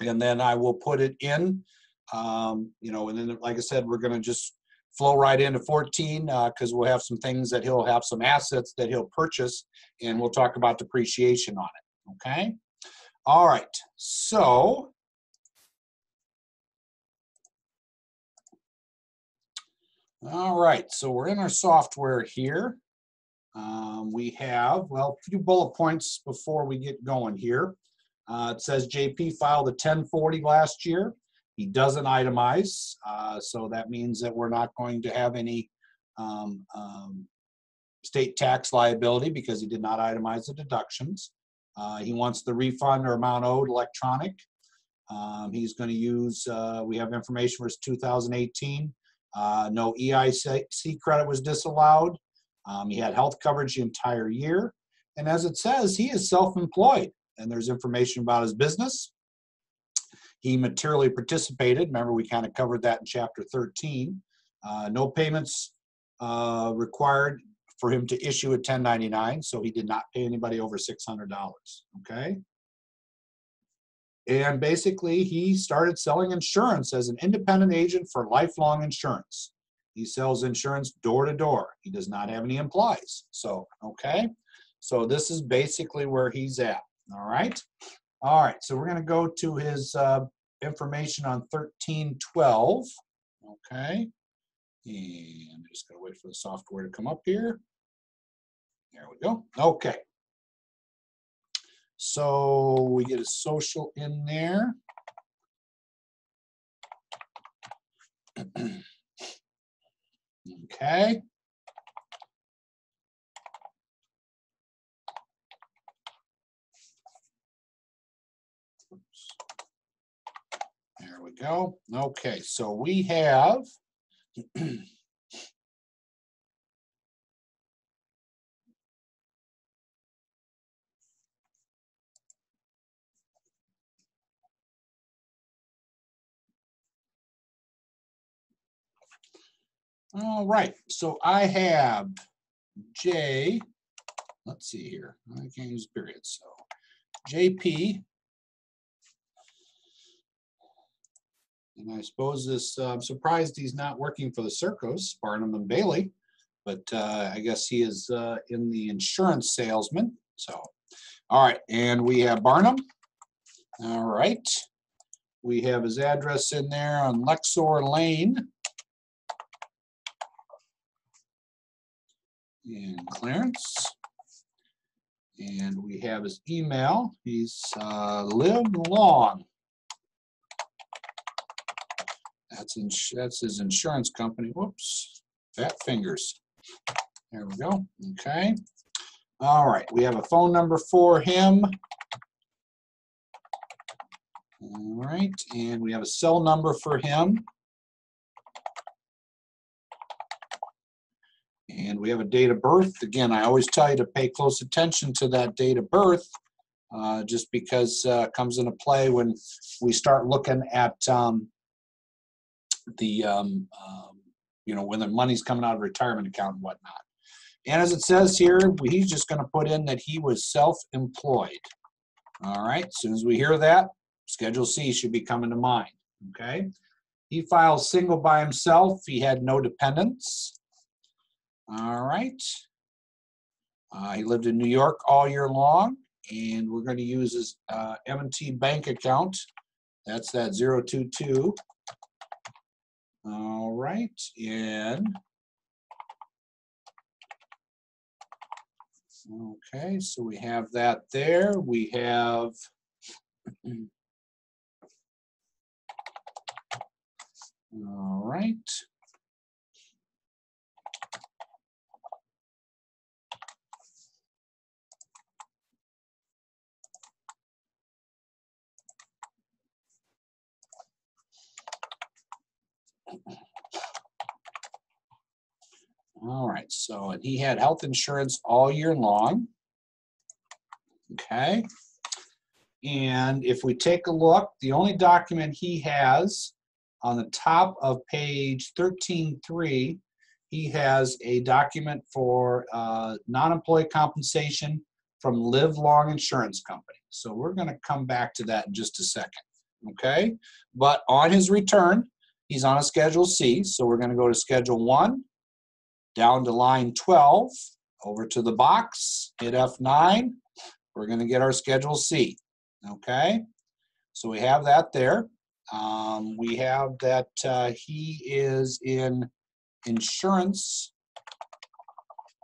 And then I will put it in, um, you know, and then, like I said, we're going to just flow right into 14 because uh, we'll have some things that he'll have some assets that he'll purchase and we'll talk about depreciation on it. Okay. All right. So All right, so we're in our software here. Um, we have, well, a few bullet points before we get going here. Uh, it says JP filed a 1040 last year. He doesn't itemize, uh, so that means that we're not going to have any um, um, state tax liability because he did not itemize the deductions. Uh, he wants the refund or amount owed electronic. Um, he's going to use, uh, we have information for 2018. Uh, no EIC credit was disallowed. Um, he had health coverage the entire year. And as it says, he is self employed, and there's information about his business. He materially participated. Remember, we kind of covered that in chapter 13. Uh, no payments uh, required for him to issue a 1099, so he did not pay anybody over $600. Okay. And basically, he started selling insurance as an independent agent for lifelong insurance. He sells insurance door to door. He does not have any employees. So, okay. So this is basically where he's at. All right. All right. So we're going to go to his uh, information on 1312. Okay. And I'm just going to wait for the software to come up here. There we go. Okay. So we get a social in there. okay. There we go. Okay, so we have All right, so I have J, let's see here, I can't use periods, so JP. And I suppose this, uh, I'm surprised he's not working for the Circos, Barnum and Bailey, but uh, I guess he is uh, in the insurance salesman, so. All right, and we have Barnum. All right. We have his address in there on Lexor Lane. And Clarence. And we have his email. He's uh, live long. That's that's his insurance company. Whoops, fat fingers. There we go. Okay. All right. We have a phone number for him. All right, and we have a cell number for him. And we have a date of birth. Again, I always tell you to pay close attention to that date of birth, uh, just because uh, comes into play when we start looking at um, the, um, um, you know, when the money's coming out of retirement account and whatnot. And as it says here, he's just going to put in that he was self-employed. All right, as soon as we hear that, Schedule C should be coming to mind. Okay. He files single by himself. He had no dependents. All right. Uh, he lived in New York all year long, and we're going to use his uh, M&T bank account. That's that 022. All right, and okay, so we have that there. We have all right. All right, so and he had health insurance all year long. Okay. And if we take a look, the only document he has on the top of page 13.3, he has a document for uh, non-employee compensation from Live Long Insurance Company. So we're going to come back to that in just a second. Okay. But on his return, he's on a Schedule C. So we're going to go to Schedule 1, down to line 12, over to the box, hit F9. We're going to get our Schedule C. Okay, so we have that there. Um, we have that uh, he is in insurance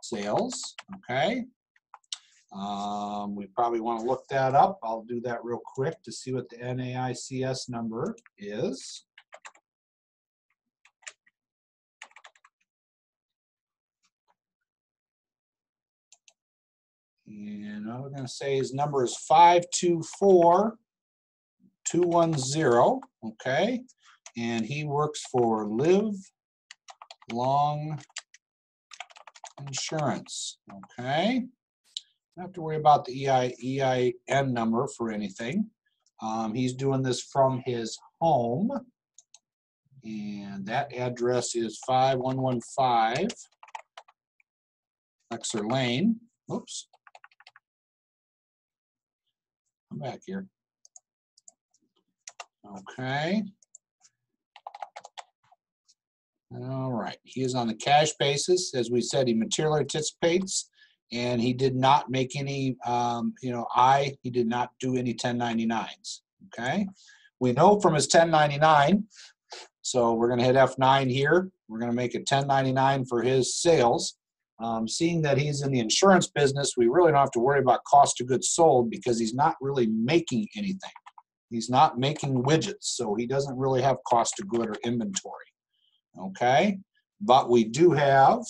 sales. Okay, um, we probably want to look that up. I'll do that real quick to see what the NAICS number is. And we're going to say his number is 524 210. Okay. And he works for Live Long Insurance. Okay. Don't have to worry about the EI, EIN number for anything. Um, he's doing this from his home. And that address is 5115 Lexer Lane. Oops. Come back here. Okay. All right, he is on the cash basis. As we said, he materially anticipates, and he did not make any, um, you know, I, he did not do any 1099s. Okay. We know from his 1099, so we're going to hit F9 here. We're going to make a 1099 for his sales. Um, seeing that he's in the insurance business, we really don't have to worry about cost of goods sold because he's not really making anything. He's not making widgets, so he doesn't really have cost of good or inventory. Okay, but we do have,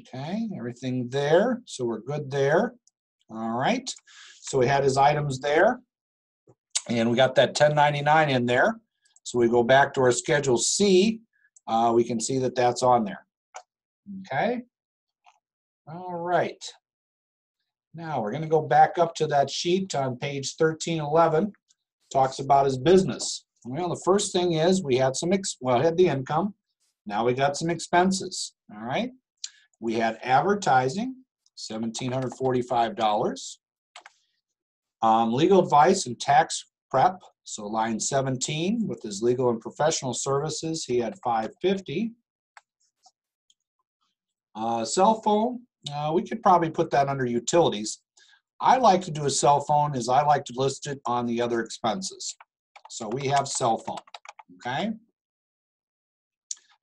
okay, everything there, so we're good there. All right, so we had his items there. And we got that 1099 in there. So we go back to our Schedule C, uh, we can see that that's on there. Okay? All right. Now we're going to go back up to that sheet on page 1311. Talks about his business. Well, the first thing is we had some, well, had the income. Now we got some expenses. All right. We had advertising, $1,745. Um, legal advice and tax prep, so line 17 with his legal and professional services, he had 550. Uh, cell phone, uh, we could probably put that under utilities. I like to do a cell phone is I like to list it on the other expenses. So we have cell phone, okay?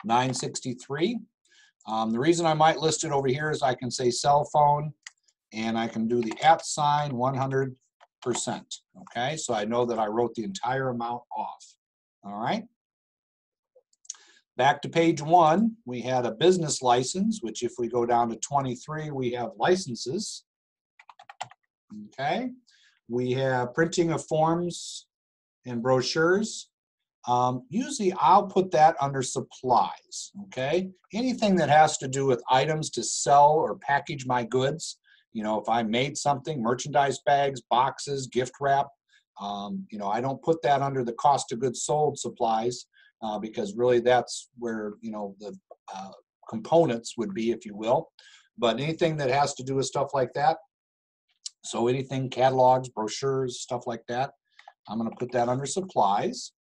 963. Um, the reason I might list it over here is I can say cell phone and I can do the at sign 100%, okay? So I know that I wrote the entire amount off, all right? Back to page one, we had a business license, which if we go down to 23, we have licenses. Okay, we have printing of forms and brochures. Um, usually I'll put that under supplies, okay? Anything that has to do with items to sell or package my goods, you know, if I made something, merchandise bags, boxes, gift wrap, um, you know, I don't put that under the cost of goods sold supplies uh, because really that's where, you know, the uh, components would be, if you will. But anything that has to do with stuff like that, so anything, catalogs, brochures, stuff like that, I'm going to put that under supplies.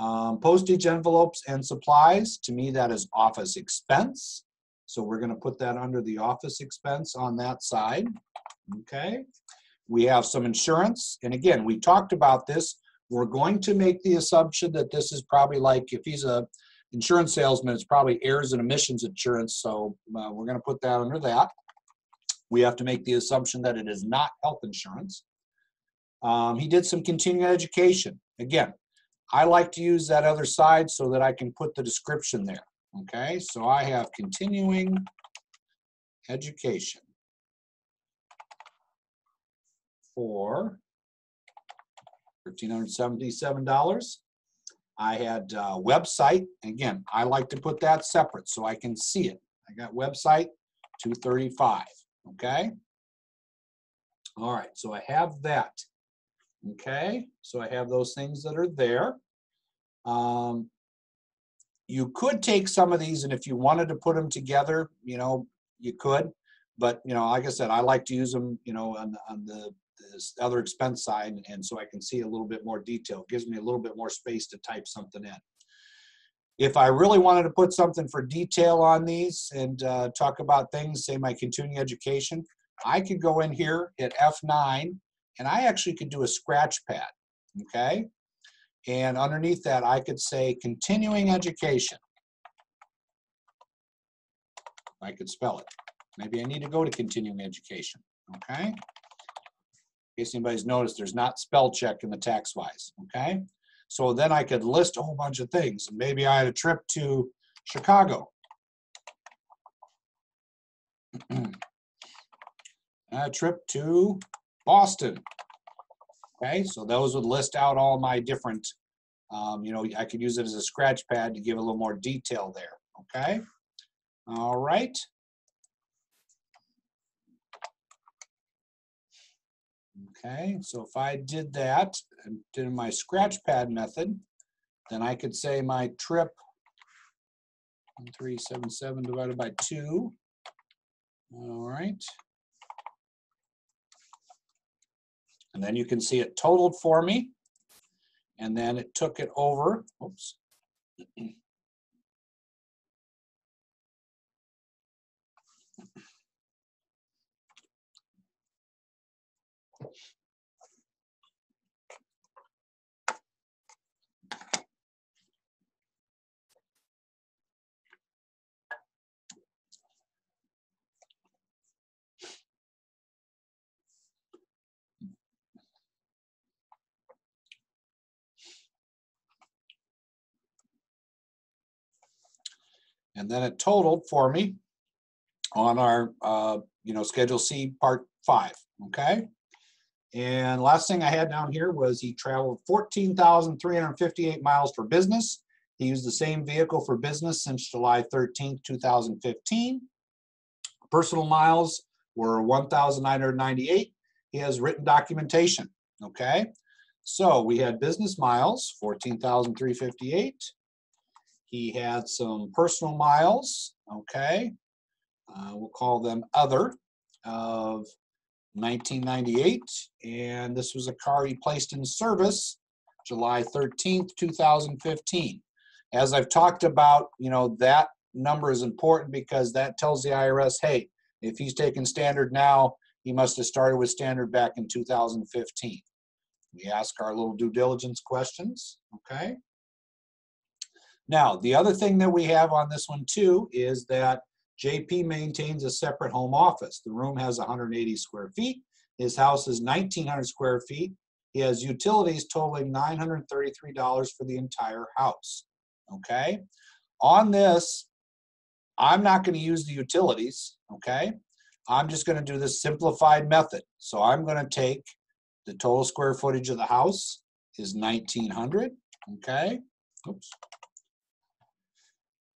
Um, postage envelopes and supplies, to me that is office expense. So we're going to put that under the office expense on that side. Okay. We have some insurance. And again, we talked about this. We're going to make the assumption that this is probably like if he's a insurance salesman, it's probably errors and omissions insurance. So uh, we're going to put that under that. We have to make the assumption that it is not health insurance. Um, he did some continuing education. Again, I like to use that other side so that I can put the description there. Okay, so I have continuing education for $1,377. I had uh, website. Again, I like to put that separate so I can see it. I got website 235. Okay. All right, so I have that. Okay, so I have those things that are there. Um, you could take some of these and if you wanted to put them together, you know, you could. But, you know, like I said, I like to use them, you know, on, on the this other expense side and so I can see a little bit more detail. It gives me a little bit more space to type something in. If I really wanted to put something for detail on these and uh, talk about things, say my continuing education, I could go in here, hit F9, and I actually could do a scratch pad, okay? And underneath that, I could say continuing education. I could spell it. Maybe I need to go to continuing education, okay? In case anybody's noticed, there's not spell check in the TaxWise, okay? So then I could list a whole bunch of things. Maybe I had a trip to Chicago. a trip to Boston. Okay, so those would list out all my different, um, you know, I could use it as a scratch pad to give a little more detail there. Okay, all right. Okay, so if I did that and did my scratch pad method, then I could say my trip 1377 divided by 2. All right. And then you can see it totaled for me. And then it took it over. Oops. And then it totaled for me on our, uh, you know, Schedule C Part 5, okay? And last thing I had down here was he traveled 14,358 miles for business. He used the same vehicle for business since July 13th, 2015. Personal miles were 1,998. He has written documentation, okay? So we had business miles, 14,358. He had some personal miles, okay? Uh, we'll call them other of 1998. And this was a car he placed in service July 13th, 2015. As I've talked about, you know, that number is important because that tells the IRS, hey, if he's taking standard now, he must have started with standard back in 2015. We ask our little due diligence questions, okay? Now, the other thing that we have on this one too is that JP maintains a separate home office. The room has 180 square feet. His house is 1,900 square feet. He has utilities totaling $933 for the entire house. Okay? On this, I'm not going to use the utilities. Okay? I'm just going to do this simplified method. So I'm going to take the total square footage of the house is 1900. Okay? Oops.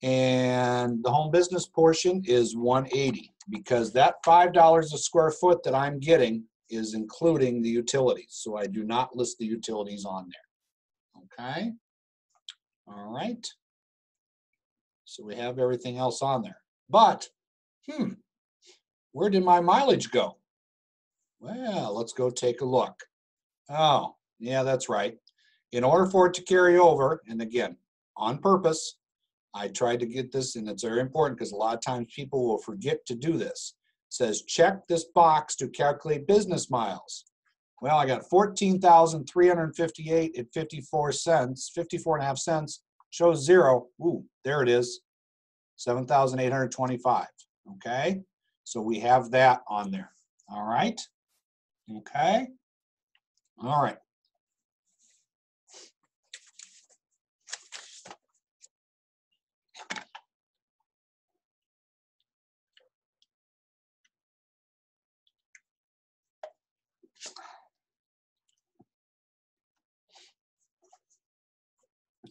And the home business portion is 180 because that $5 a square foot that I'm getting is including the utilities. So I do not list the utilities on there. Okay? All right. So we have everything else on there. But, hmm, where did my mileage go? Well, let's go take a look. Oh, yeah, that's right. In order for it to carry over, and again, on purpose, I tried to get this, and it's very important because a lot of times people will forget to do this. It says check this box to calculate business miles. Well, I got 14,358 at 54 cents, 54 and a half cents, shows zero. Ooh, there it is, 7,825, okay? So we have that on there, all right? Okay, all right.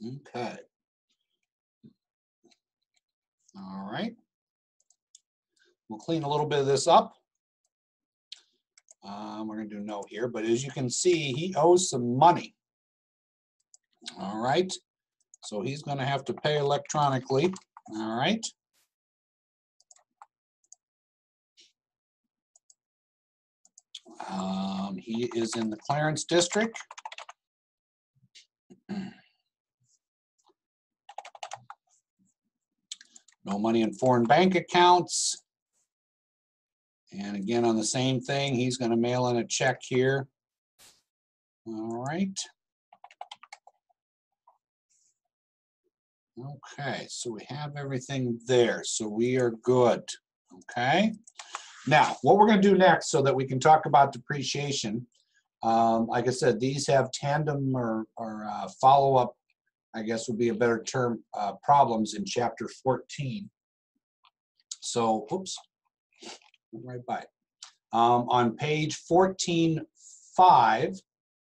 Okay. All right. We'll clean a little bit of this up. Um, we're going to do no here, but as you can see, he owes some money. All right. So he's going to have to pay electronically. All right. Um, he is in the Clarence District. No money in foreign bank accounts. And again, on the same thing, he's gonna mail in a check here. All right. Okay, so we have everything there, so we are good, okay? Now, what we're gonna do next so that we can talk about depreciation, um, like I said, these have tandem or, or uh, follow-up, I guess would be a better term, uh, problems in chapter 14. So, oops, right by. it. Um, on page 14.5,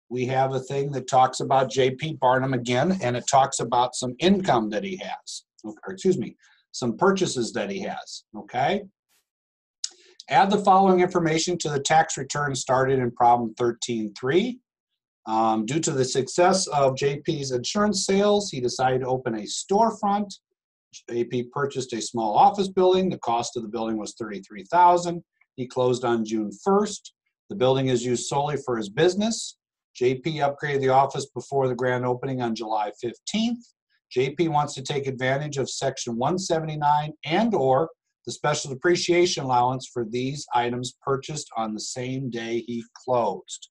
we have a thing that talks about J.P. Barnum again, and it talks about some income that he has, or excuse me, some purchases that he has, okay? Add the following information to the tax return started in problem 13.3. Um, due to the success of JP's insurance sales, he decided to open a storefront. JP purchased a small office building. The cost of the building was 33000 He closed on June 1st. The building is used solely for his business. JP upgraded the office before the grand opening on July 15th. JP wants to take advantage of section 179 and or the special depreciation allowance for these items purchased on the same day he closed.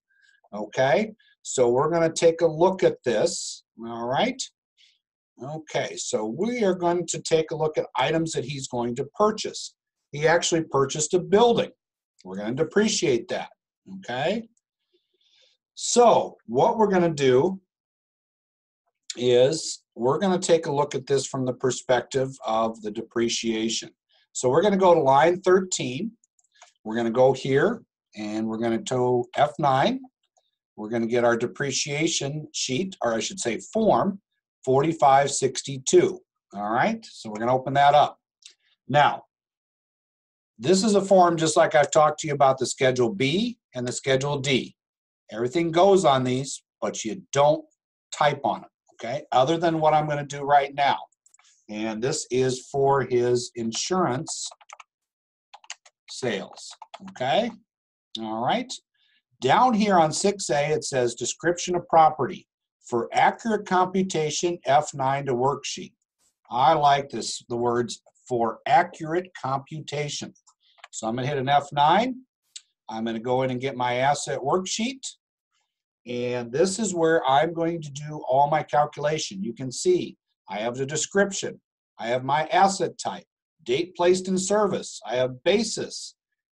Okay, so we're going to take a look at this. All right. Okay, so we are going to take a look at items that he's going to purchase. He actually purchased a building. We're going to depreciate that. Okay. So what we're going to do is we're going to take a look at this from the perspective of the depreciation. So we're going to go to line 13. We're going to go here and we're gonna tow F9. We're gonna get our depreciation sheet, or I should say form, 4562. All right, so we're gonna open that up. Now, this is a form just like I've talked to you about the Schedule B and the Schedule D. Everything goes on these, but you don't type on them, okay? Other than what I'm gonna do right now. And this is for his insurance sales, okay? All right. Down here on 6A, it says description of property. For accurate computation, F9 to worksheet. I like this, the words for accurate computation. So I'm gonna hit an F9. I'm gonna go in and get my asset worksheet. And this is where I'm going to do all my calculation. You can see I have the description. I have my asset type, date placed in service. I have basis.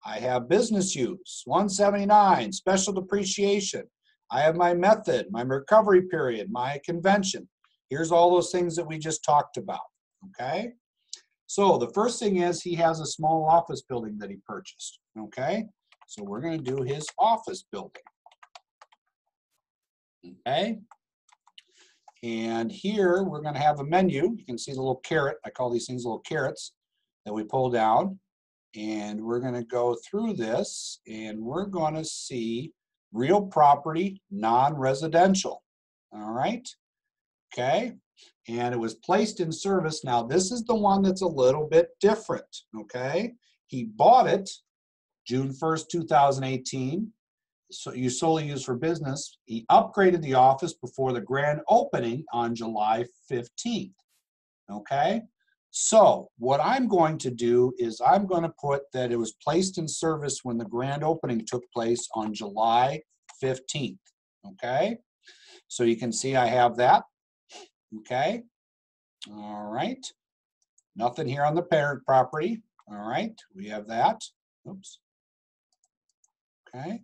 I have business use, 179, special depreciation. I have my method, my recovery period, my convention. Here's all those things that we just talked about, okay? So the first thing is he has a small office building that he purchased, okay? So we're gonna do his office building. Okay? And here, we're gonna have a menu. You can see the little carrot. I call these things little carrots that we pull down. And we're gonna go through this and we're gonna see real property, non-residential. All right? Okay? And it was placed in service. Now, this is the one that's a little bit different, okay? He bought it June 1st, 2018 so you solely use for business. He upgraded the office before the grand opening on July 15th. Okay? So what I'm going to do is I'm going to put that it was placed in service when the grand opening took place on July 15th. Okay? So you can see I have that. Okay? All right. Nothing here on the parent property. All right. We have that. Oops. Okay.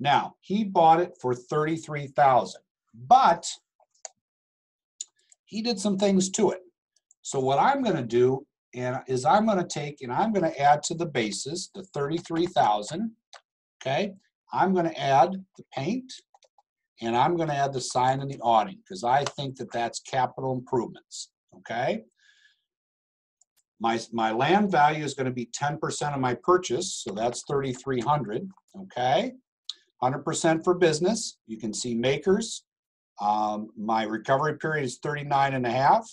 Now, he bought it for 33,000, but he did some things to it. So what I'm going to do and is I'm going to take and I'm going to add to the basis the 33,000, okay? I'm going to add the paint and I'm going to add the sign and the awning because I think that that's capital improvements, okay? My, my land value is going to be 10% of my purchase, so that's 3,300, okay? 100% for business. You can see MACRS. Um, my recovery period is 39 and a half.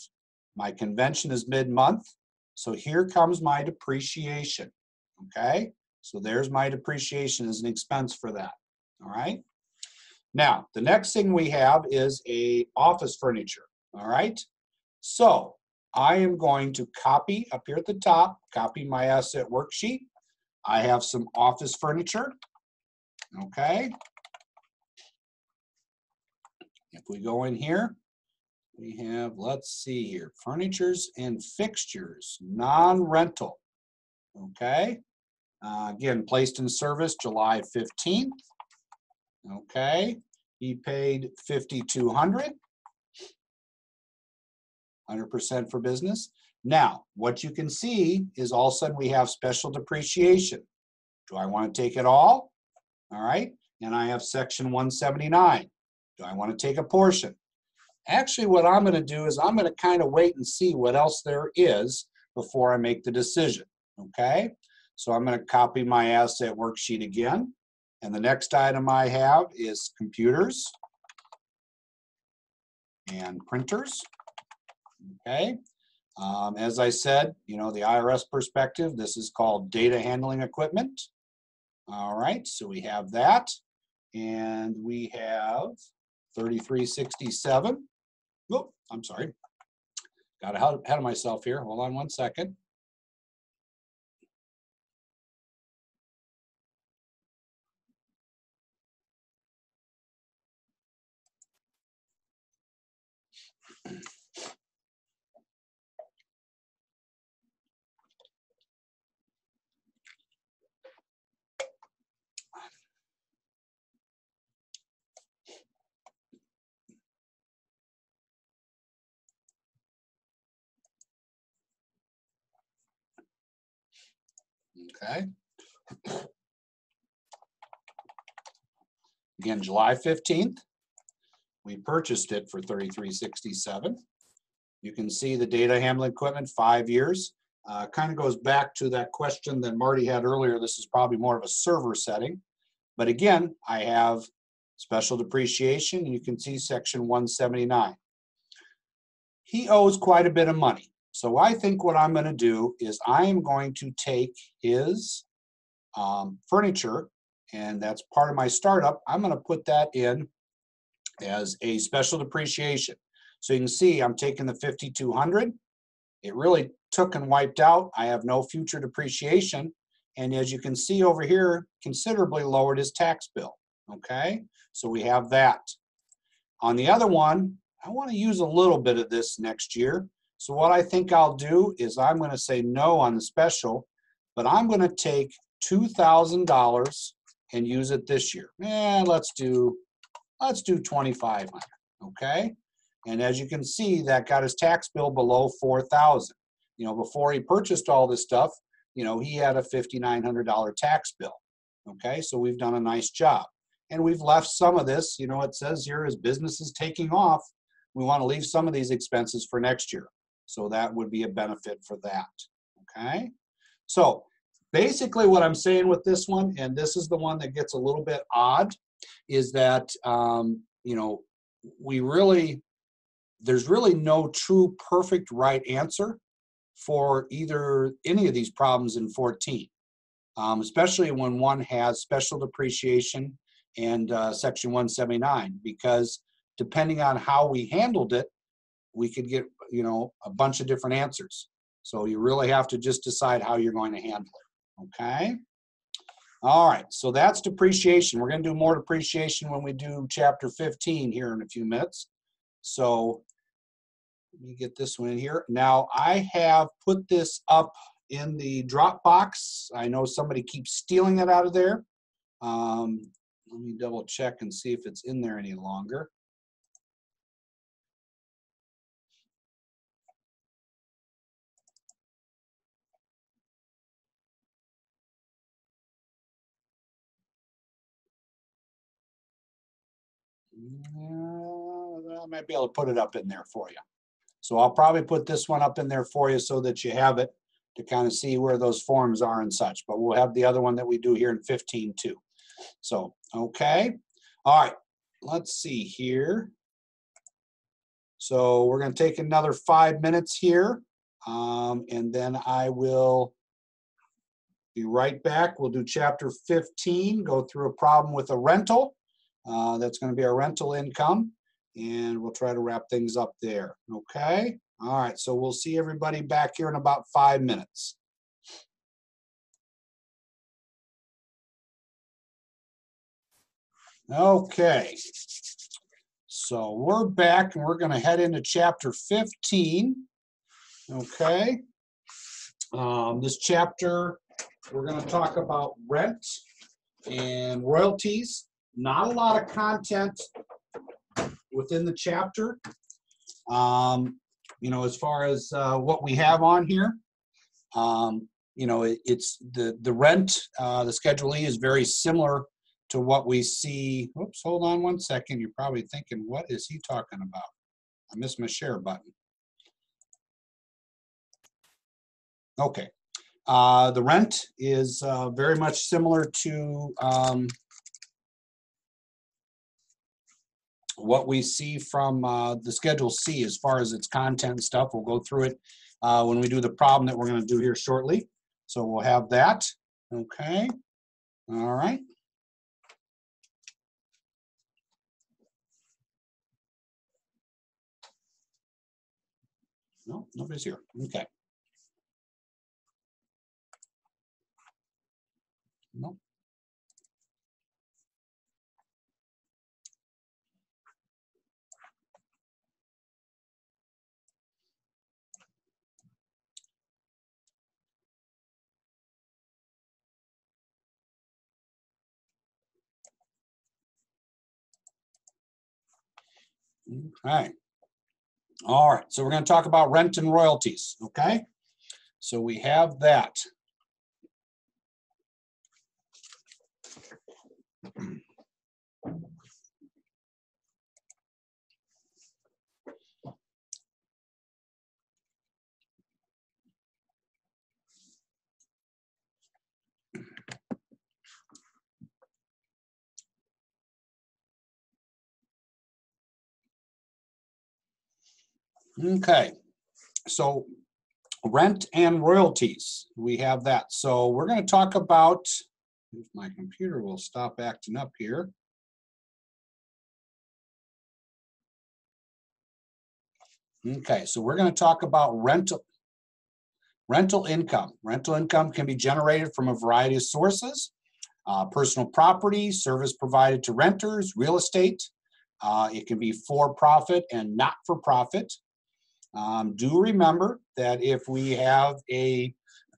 My convention is mid-month. So here comes my depreciation, okay? So there's my depreciation as an expense for that, all right? Now, the next thing we have is a office furniture, all right? So I am going to copy up here at the top, copy my asset worksheet. I have some office furniture. Okay. If we go in here, we have, let's see here, furnitures and fixtures, non-rental. Okay. Uh, again, placed in service July 15th. Okay. He paid 5,200. 100% for business. Now, what you can see is all of a sudden we have special depreciation. Do I want to take it all? all right? And I have section 179. Do I want to take a portion? Actually, what I'm going to do is I'm going to kind of wait and see what else there is before I make the decision, okay? So I'm going to copy my asset worksheet again. And the next item I have is computers and printers, okay? Um, as I said, you know, the IRS perspective, this is called data handling equipment. All right, so we have that. And we have 3367. Oh, I'm sorry. Got ahead of myself here. Hold on one second. Okay. Again, July 15th. We purchased it for 3367. You can see the data handling equipment, five years. Uh, kind of goes back to that question that Marty had earlier. This is probably more of a server setting. But again, I have special depreciation, you can see section 179. He owes quite a bit of money. So I think what I'm going to do is I am going to take his um, furniture, and that's part of my startup. I'm going to put that in as a special depreciation. So you can see I'm taking the 5200. It really took and wiped out. I have no future depreciation. And as you can see over here, considerably lowered his tax bill. Okay, so we have that. On the other one, I want to use a little bit of this next year. So what I think I'll do is I'm going to say no on the special, but I'm going to take $2,000 and use it this year. And let's do, let's do 2,500, okay? And as you can see, that got his tax bill below 4,000. You know, before he purchased all this stuff, you know, he had a $5,900 tax bill. Okay, so we've done a nice job. And we've left some of this, you know, it says here as business is taking off, we want to leave some of these expenses for next year. So that would be a benefit for that. Okay, so basically what I'm saying with this one, and this is the one that gets a little bit odd, is that, um, you know, we really, there's really no true perfect right answer for either any of these problems in 14, um, especially when one has special depreciation and uh, section 179, because depending on how we handled it, we could get, you know, a bunch of different answers. So you really have to just decide how you're going to handle it, okay? All right, so that's depreciation. We're gonna do more depreciation when we do chapter 15 here in a few minutes. So let me get this one in here. Now I have put this up in the Dropbox. I know somebody keeps stealing it out of there. Um, let me double check and see if it's in there any longer. I might be able to put it up in there for you. So I'll probably put this one up in there for you so that you have it to kind of see where those forms are and such. But we'll have the other one that we do here in 15 too. So, okay. All right, let's see here. So we're going to take another five minutes here. Um, and then I will be right back. We'll do chapter 15, go through a problem with a rental. Uh, that's going to be our rental income. And we'll try to wrap things up there. Okay? All right. So we'll see everybody back here in about five minutes. Okay. So we're back and we're going to head into chapter 15. Okay. Um, this chapter, we're going to talk about rent and royalties. Not a lot of content within the chapter. Um, you know, as far as uh, what we have on here, um, you know, it, it's the the rent, uh, the Schedule E is very similar to what we see. Oops, hold on one second. You're probably thinking, what is he talking about? I missed my share button. Okay. Uh, the rent is uh, very much similar to um, what we see from uh, the Schedule C as far as its content and stuff. We'll go through it uh, when we do the problem that we're going to do here shortly. So we'll have that. Okay. All right. No, nobody's here. Okay. No. Okay. All right, so we're going to talk about rent and royalties, okay? So we have that. Okay, so rent and royalties, we have that. So we're gonna talk about, if my computer will stop acting up here. Okay, so we're gonna talk about rental. Rental income. Rental income can be generated from a variety of sources. Uh, personal property, service provided to renters, real estate. Uh, it can be for profit and not for profit. Um, do remember that if we have a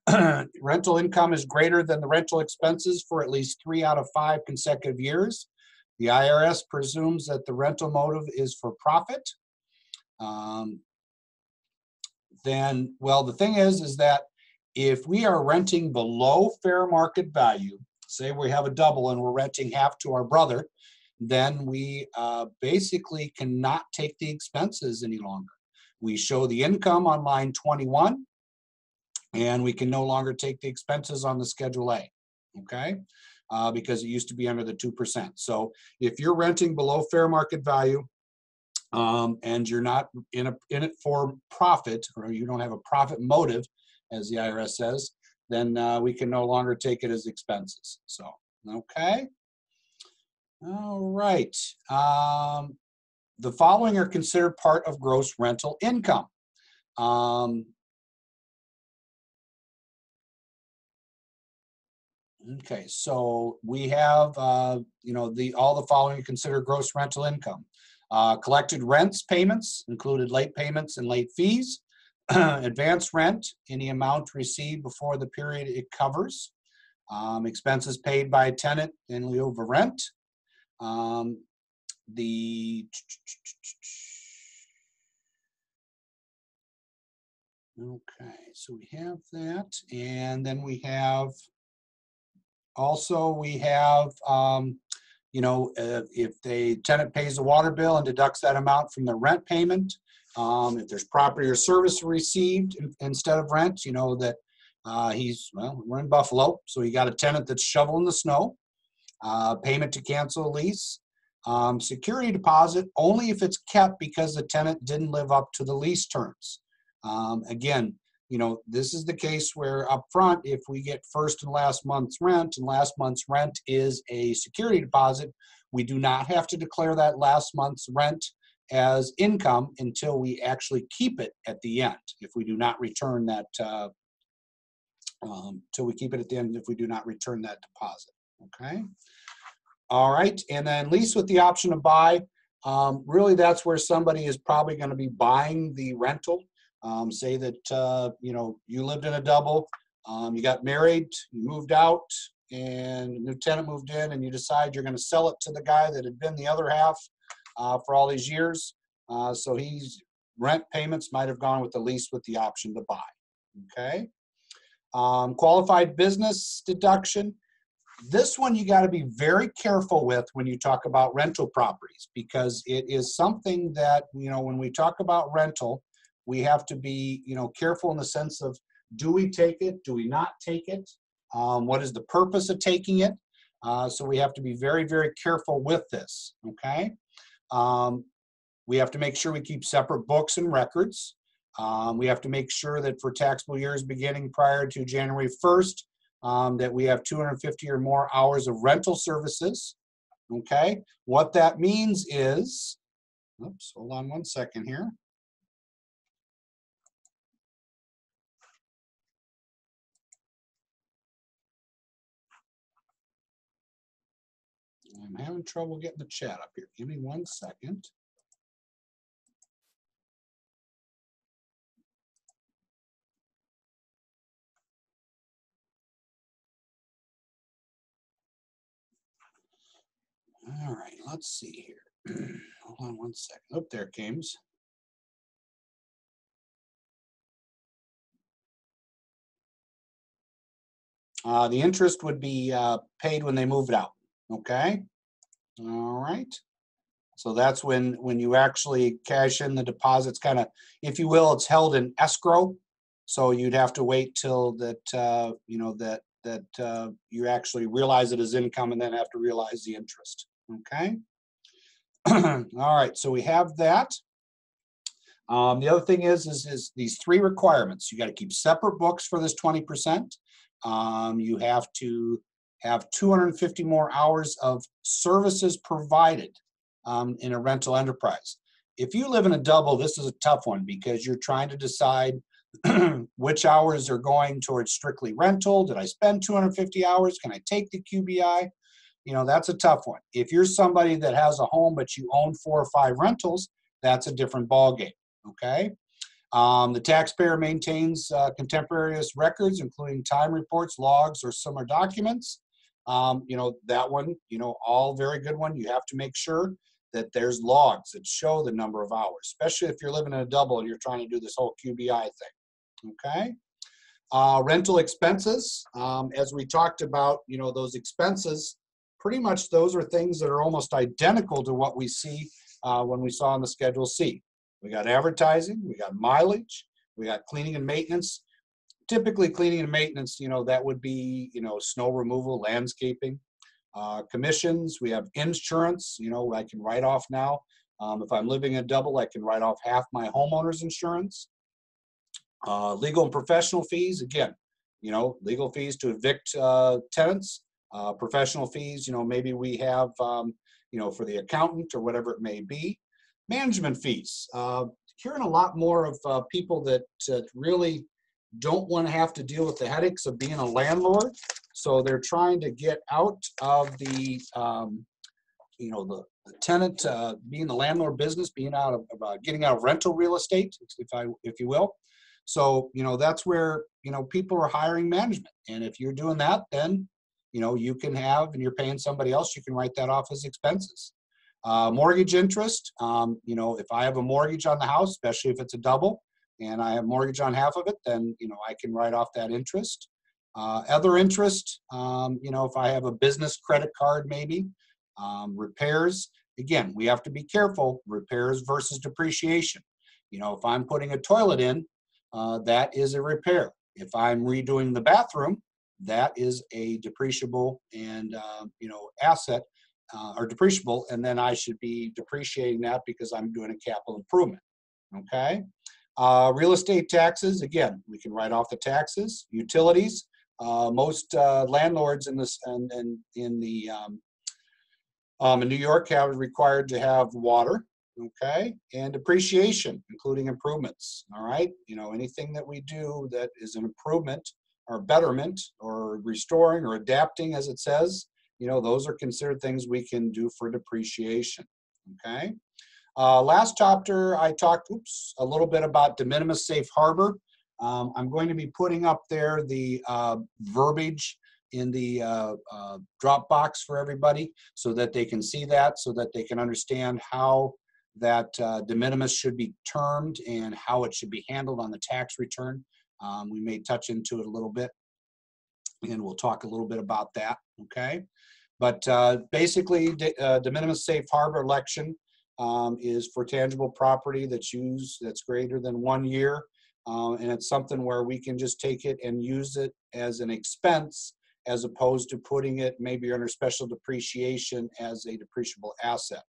rental income is greater than the rental expenses for at least three out of five consecutive years, the IRS presumes that the rental motive is for profit. Um, then, well, the thing is, is that if we are renting below fair market value, say we have a double and we're renting half to our brother, then we uh, basically cannot take the expenses any longer. We show the income on line 21, and we can no longer take the expenses on the Schedule A, okay? Uh, because it used to be under the 2%. So if you're renting below fair market value, um, and you're not in a in it for profit, or you don't have a profit motive, as the IRS says, then uh, we can no longer take it as expenses. So, okay. All right. Um, the following are considered part of gross rental income. Um, okay, so we have, uh, you know, the all the following considered gross rental income. Uh, collected rents payments included late payments and late fees. advance rent, any amount received before the period it covers. Um, expenses paid by a tenant in lieu of rent. Um, the okay, so we have that, and then we have also we have um, you know uh, if the tenant pays the water bill and deducts that amount from the rent payment um, if there's property or service received in, instead of rent, you know that uh, he's, well, we're in Buffalo, so you got a tenant that's shoveling the snow, uh, payment to cancel a lease, um, security deposit only if it's kept because the tenant didn't live up to the lease terms. Um, again, you know, this is the case where up front, if we get first and last month's rent, and last month's rent is a security deposit, we do not have to declare that last month's rent as income until we actually keep it at the end. If we do not return that, uh, um, till we keep it at the end if we do not return that deposit. Okay. All right, and then lease with the option to buy. Um, really, that's where somebody is probably going to be buying the rental. Um, say that uh, you know you lived in a double, um, you got married, you moved out, and a new tenant moved in, and you decide you're going to sell it to the guy that had been the other half uh, for all these years. Uh, so he's rent payments might have gone with the lease with the option to buy. Okay. Um, qualified business deduction. This one you got to be very careful with when you talk about rental properties because it is something that, you know, when we talk about rental, we have to be, you know, careful in the sense of do we take it? Do we not take it? Um, what is the purpose of taking it? Uh, so we have to be very, very careful with this. Okay. Um, we have to make sure we keep separate books and records. Um, we have to make sure that for taxable years beginning prior to January 1st, um, that we have 250 or more hours of rental services. Okay, what that means is, oops, hold on one second here. I'm having trouble getting the chat up here. Give me one second. All right, let's see here. Hold on one second. Oh, there it comes. Uh, the interest would be uh, paid when they move it out. Okay. All right. So that's when when you actually cash in the deposits, kind of, if you will, it's held in escrow. So you'd have to wait till that uh, you know that that uh, you actually realize it as income and then have to realize the interest. Okay. All right. So we have that. Um, the other thing is, is, is these three requirements. You got to keep separate books for this 20%. Um, you have to have 250 more hours of services provided um, in a rental enterprise. If you live in a double, this is a tough one because you're trying to decide which hours are going towards strictly rental. Did I spend 250 hours? Can I take the QBI? You know, that's a tough one. If you're somebody that has a home but you own four or five rentals, that's a different ballgame. Okay. Um, the taxpayer maintains uh, contemporaneous records, including time reports, logs, or similar documents. Um, you know, that one, you know, all very good one. You have to make sure that there's logs that show the number of hours, especially if you're living in a double and you're trying to do this whole QBI thing. Okay. Uh, rental expenses, um, as we talked about, you know, those expenses, pretty much those are things that are almost identical to what we see uh, when we saw in the Schedule C. We got advertising, we got mileage, we got cleaning and maintenance. Typically, cleaning and maintenance, you know, that would be, you know, snow removal, landscaping, uh, commissions. We have insurance, you know, I can write off now. Um, if I'm living in double, I can write off half my homeowner's insurance. Uh, legal and professional fees, again, you know, legal fees to evict uh, tenants, uh, professional fees, you know, maybe we have, um, you know, for the accountant or whatever it may be. Management fees. Uh, hearing a lot more of uh, people that uh, really don't want to have to deal with the headaches of being a landlord. So they're trying to get out of the, um, you know, the, the tenant uh, being the landlord business, being out of uh, getting out of rental real estate, if I, if you will. So you know that's where you know people are hiring management, and if you're doing that, then you know you can have, and you're paying somebody else, you can write that off as expenses. Uh, mortgage interest, um, you know, if I have a mortgage on the house, especially if it's a double, and I have mortgage on half of it, then you know I can write off that interest. Uh, other interest, um, you know, if I have a business credit card, maybe um, repairs. Again, we have to be careful. Repairs versus depreciation. You know, if I'm putting a toilet in, uh, that is a repair. If I'm redoing the bathroom, that is a depreciable and uh, you know asset uh, or depreciable, and then I should be depreciating that because I'm doing a capital improvement. Okay. Uh, real estate taxes, again, we can write off the taxes. Utilities, uh, most uh, landlords in this and in, the um, um, in New York have required to have water, okay, and depreciation, including improvements. All right, you know anything that we do that is an improvement or betterment or restoring or adapting, as it says, you know those are considered things we can do for depreciation. Okay. Uh, last chapter, I talked, oops, a little bit about de minimis safe harbor. Um, I'm going to be putting up there the uh, verbiage in the uh, uh, Dropbox for everybody so that they can see that, so that they can understand how that uh, de minimis should be termed and how it should be handled on the tax return. Um, we may touch into it a little bit and we'll talk a little bit about that, okay? But uh, basically, de, uh, de minimis safe harbor election um, is for tangible property that's used that's greater than one year. Uh, and it's something where we can just take it and use it as an expense as opposed to putting it maybe under special depreciation as a depreciable asset.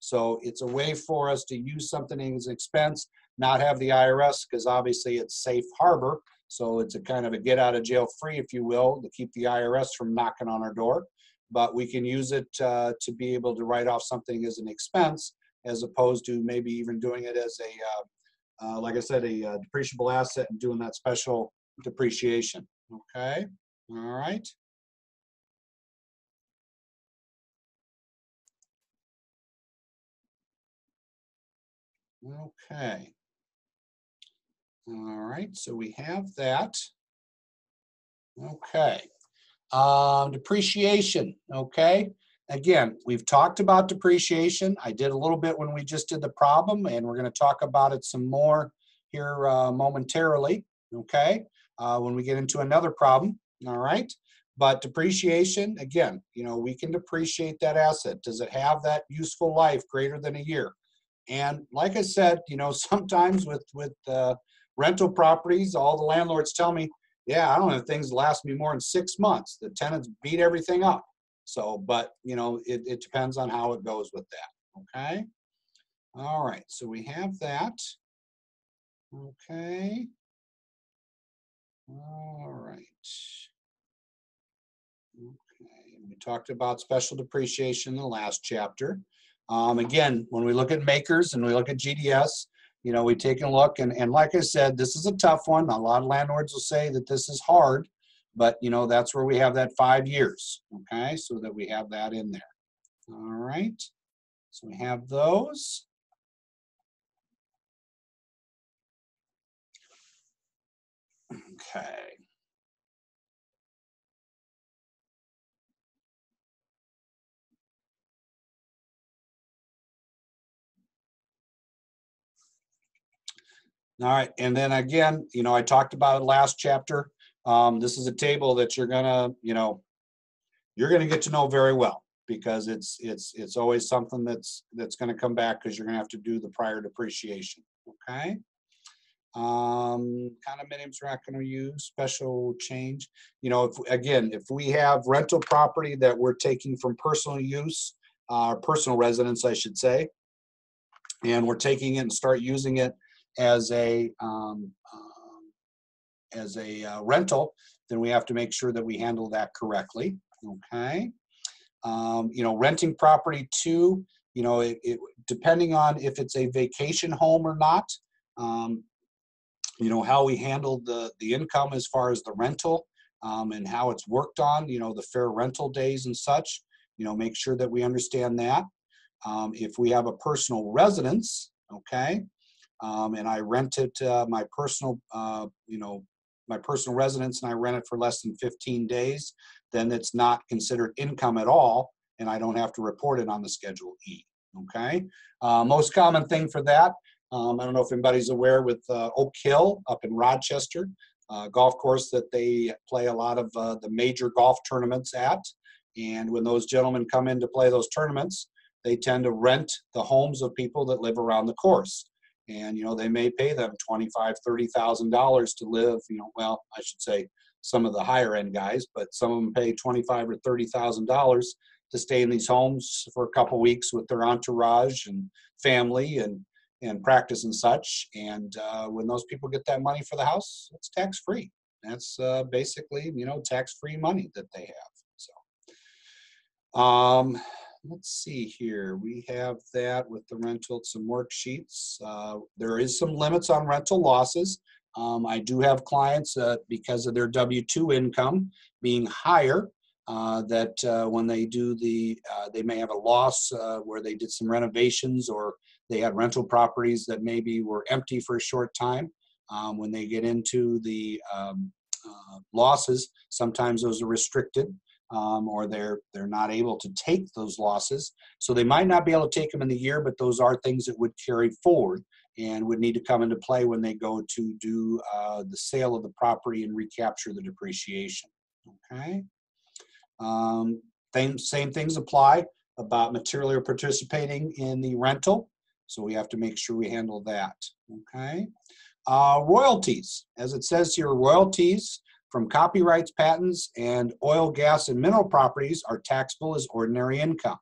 So it's a way for us to use something as expense, not have the IRS, because obviously it's safe harbor. So it's a kind of a get out of jail free, if you will, to keep the IRS from knocking on our door. But we can use it uh, to be able to write off something as an expense as opposed to maybe even doing it as a, uh, uh, like I said, a uh, depreciable asset and doing that special depreciation. Okay, all right. Okay. All right, so we have that. Okay. Um, depreciation, okay. Again, we've talked about depreciation. I did a little bit when we just did the problem, and we're going to talk about it some more here uh, momentarily, okay, uh, when we get into another problem, all right? But depreciation, again, you know, we can depreciate that asset. Does it have that useful life greater than a year? And like I said, you know, sometimes with, with uh, rental properties, all the landlords tell me, yeah, I don't know things last me more than six months. The tenants beat everything up. So, but you know, it, it depends on how it goes with that. Okay. All right. So we have that. Okay. All right. Okay, we talked about special depreciation in the last chapter. Um, again, when we look at MACRS and we look at GDS, you know, we take a look and, and like I said, this is a tough one. A lot of landlords will say that this is hard, but you know, that's where we have that five years. Okay, so that we have that in there. All right. So we have those. Okay. All right, and then again, you know, I talked about it last chapter. Um, this is a table that you're gonna, you know, you're gonna get to know very well because it's, it's, it's always something that's, that's gonna come back because you're gonna have to do the prior depreciation, okay? Um, condominiums we're not gonna use, special change. You know, if, again, if we have rental property that we're taking from personal use, uh, personal residence, I should say, and we're taking it and start using it as a, um, um, as a uh, rental, then we have to make sure that we handle that correctly, okay? Um, you know, renting property too, you know, it, it, depending on if it's a vacation home or not, um, you know, how we handle the, the income as far as the rental um, and how it's worked on, you know, the fair rental days and such, you know, make sure that we understand that. Um, if we have a personal residence, okay, um, and I rent it, uh, my personal, uh, you know, my personal residence and I rent it for less than 15 days, then it's not considered income at all, and I don't have to report it on the Schedule E. Okay. Uh, most common thing for that, um, I don't know if anybody's aware with uh, Oak Hill up in Rochester, uh, golf course that they play a lot of uh, the major golf tournaments at. And when those gentlemen come in to play those tournaments, they tend to rent the homes of people that live around the course and you know they may pay them 25 30 thousand dollars to live you know well i should say some of the higher end guys but some of them pay 25 or 30 thousand dollars to stay in these homes for a couple weeks with their entourage and family and and practice and such. And uh, when those people get that money for the house it's tax free that's uh, basically you know tax free money that they have so. Um let's see here. We have that with the rental, some worksheets. Uh, there is some limits on rental losses. Um, I do have clients uh, because of their W-2 income being higher uh, that uh, when they do the, uh, they may have a loss uh, where they did some renovations or they had rental properties that maybe were empty for a short time. Um, when they get into the um, losses, sometimes those are restricted um, or they're they're not able to take those losses. So they might not be able to take them in the year, but those are things that would carry forward and would need to come into play when they go to do uh, the sale of the property and recapture the depreciation. Okay. Um, same, same things apply about materially participating in the rental. So we have to make sure we handle that. Okay. Uh, royalties, as it says here, royalties from copyrights, patents, and oil, gas, and mineral properties are taxable as ordinary income.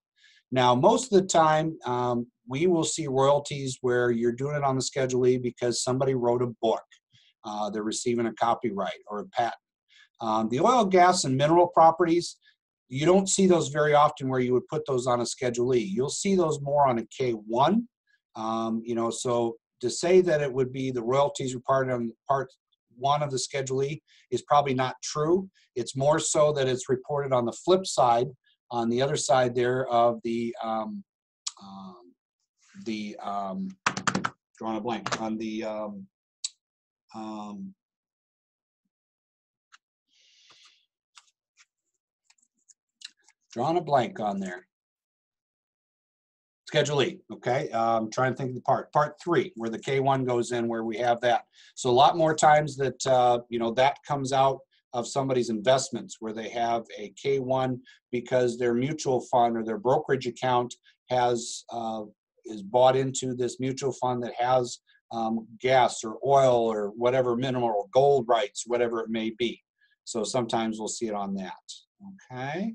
Now, most of the time, um, we will see royalties where you're doing it on the Schedule E because somebody wrote a book. Uh, they're receiving a copyright or a patent. Um, the oil, gas, and mineral properties, you don't see those very often where you would put those on a Schedule E. You'll see those more on a K1. Um, you know, so to say that it would be the royalties required on part one of the Schedule E is probably not true. It's more so that it's reported on the flip side, on the other side there of the um, um, the um, drawing a blank on the um, um, drawing a blank on there. Schedule E, okay? Um, trying to think of the part. Part three, where the K1 goes in, where we have that. So a lot more times that, uh, you know, that comes out of somebody's investments where they have a K1 because their mutual fund or their brokerage account has, uh, is bought into this mutual fund that has um, gas or oil or whatever mineral, gold rights, whatever it may be. So sometimes we'll see it on that, okay?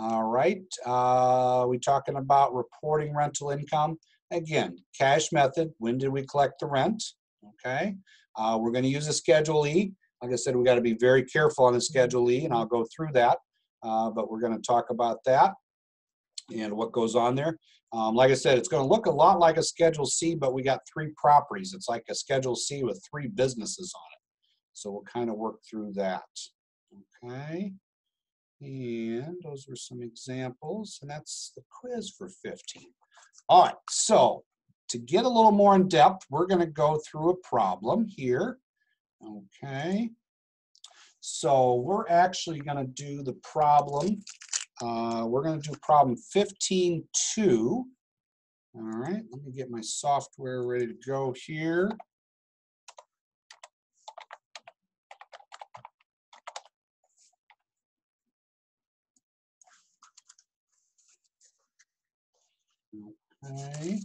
All right, uh, we talking about reporting rental income. Again, cash method, when did we collect the rent? Okay, uh, we're going to use a Schedule E. Like I said, we got to be very careful on the Schedule E, and I'll go through that. Uh, but we're going to talk about that and what goes on there. Um, like I said, it's going to look a lot like a Schedule C, but we got three properties. It's like a Schedule C with three businesses on it. So we'll kind of work through that. Okay. And those were some examples, and that's the quiz for 15. All right, so to get a little more in depth, we're going to go through a problem here. Okay. So we're actually going to do the problem. Uh, we're going to do problem 15.2. All right, let me get my software ready to go here. Okay.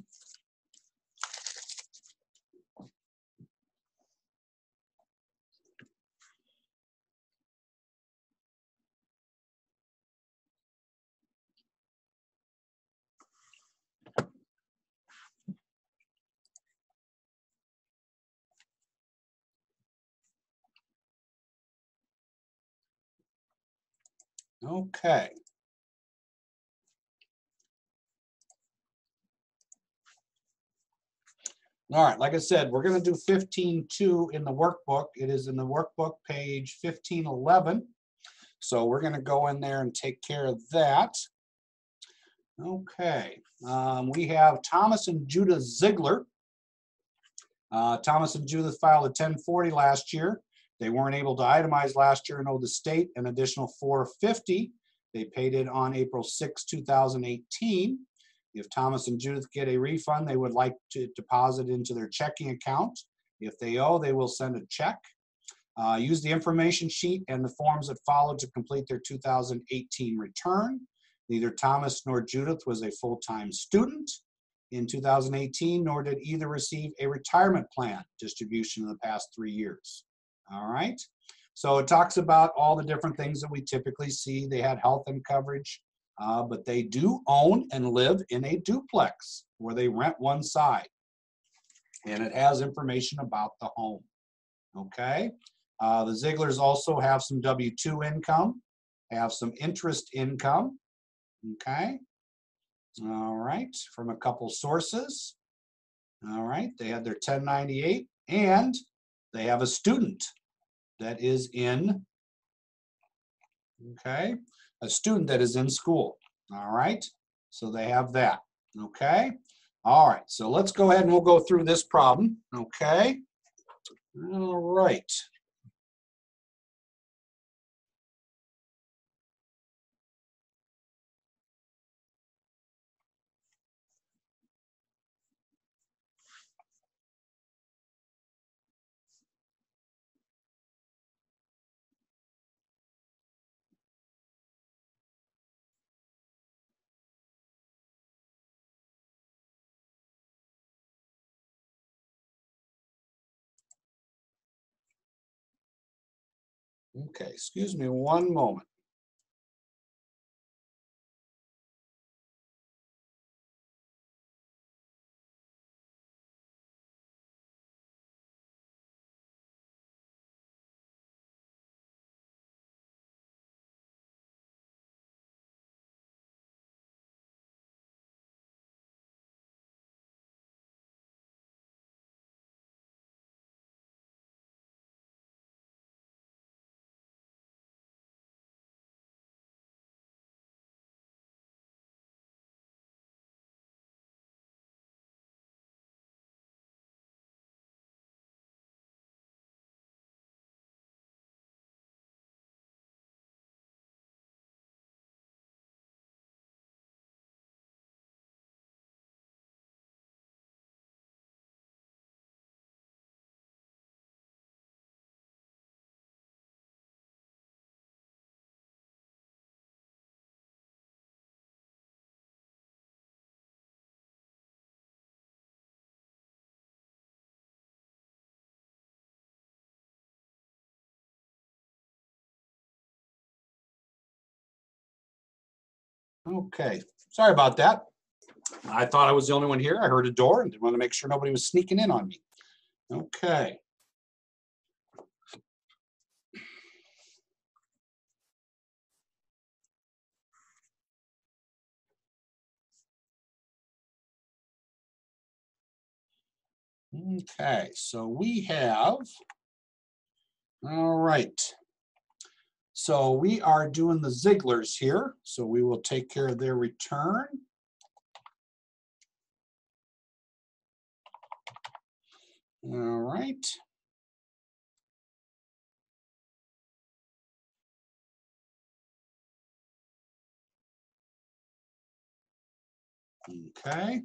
Okay. All right, like I said, we're gonna do fifteen two in the workbook. It is in the workbook, page fifteen eleven. So we're gonna go in there and take care of that. Okay, um, we have Thomas and Judith Ziegler. Uh, Thomas and Judith filed a ten forty last year. They weren't able to itemize last year and owe the state an additional four fifty. They paid it on April 6, 2018. If Thomas and Judith get a refund, they would like to deposit into their checking account. If they owe, they will send a check. Uh, use the information sheet and the forms that follow to complete their 2018 return. Neither Thomas nor Judith was a full-time student in 2018, nor did either receive a retirement plan distribution in the past three years. All right. So it talks about all the different things that we typically see. They had health and coverage, uh, but they do own and live in a duplex where they rent one side. And it has information about the home. Okay. Uh, the Zieglers also have some W 2 income, have some interest income. Okay. All right. From a couple sources. All right. They had their 1098 and they have a student that is in, okay, a student that is in school. All right, so they have that. Okay, all right, so let's go ahead and we'll go through this problem. Okay, all right. Okay, excuse me one moment. Okay, sorry about that. I thought I was the only one here. I heard a door and didn't want to make sure nobody was sneaking in on me. Okay. Okay, so we have, all right. So we are doing the Zigglers here, so we will take care of their return. All right. Okay.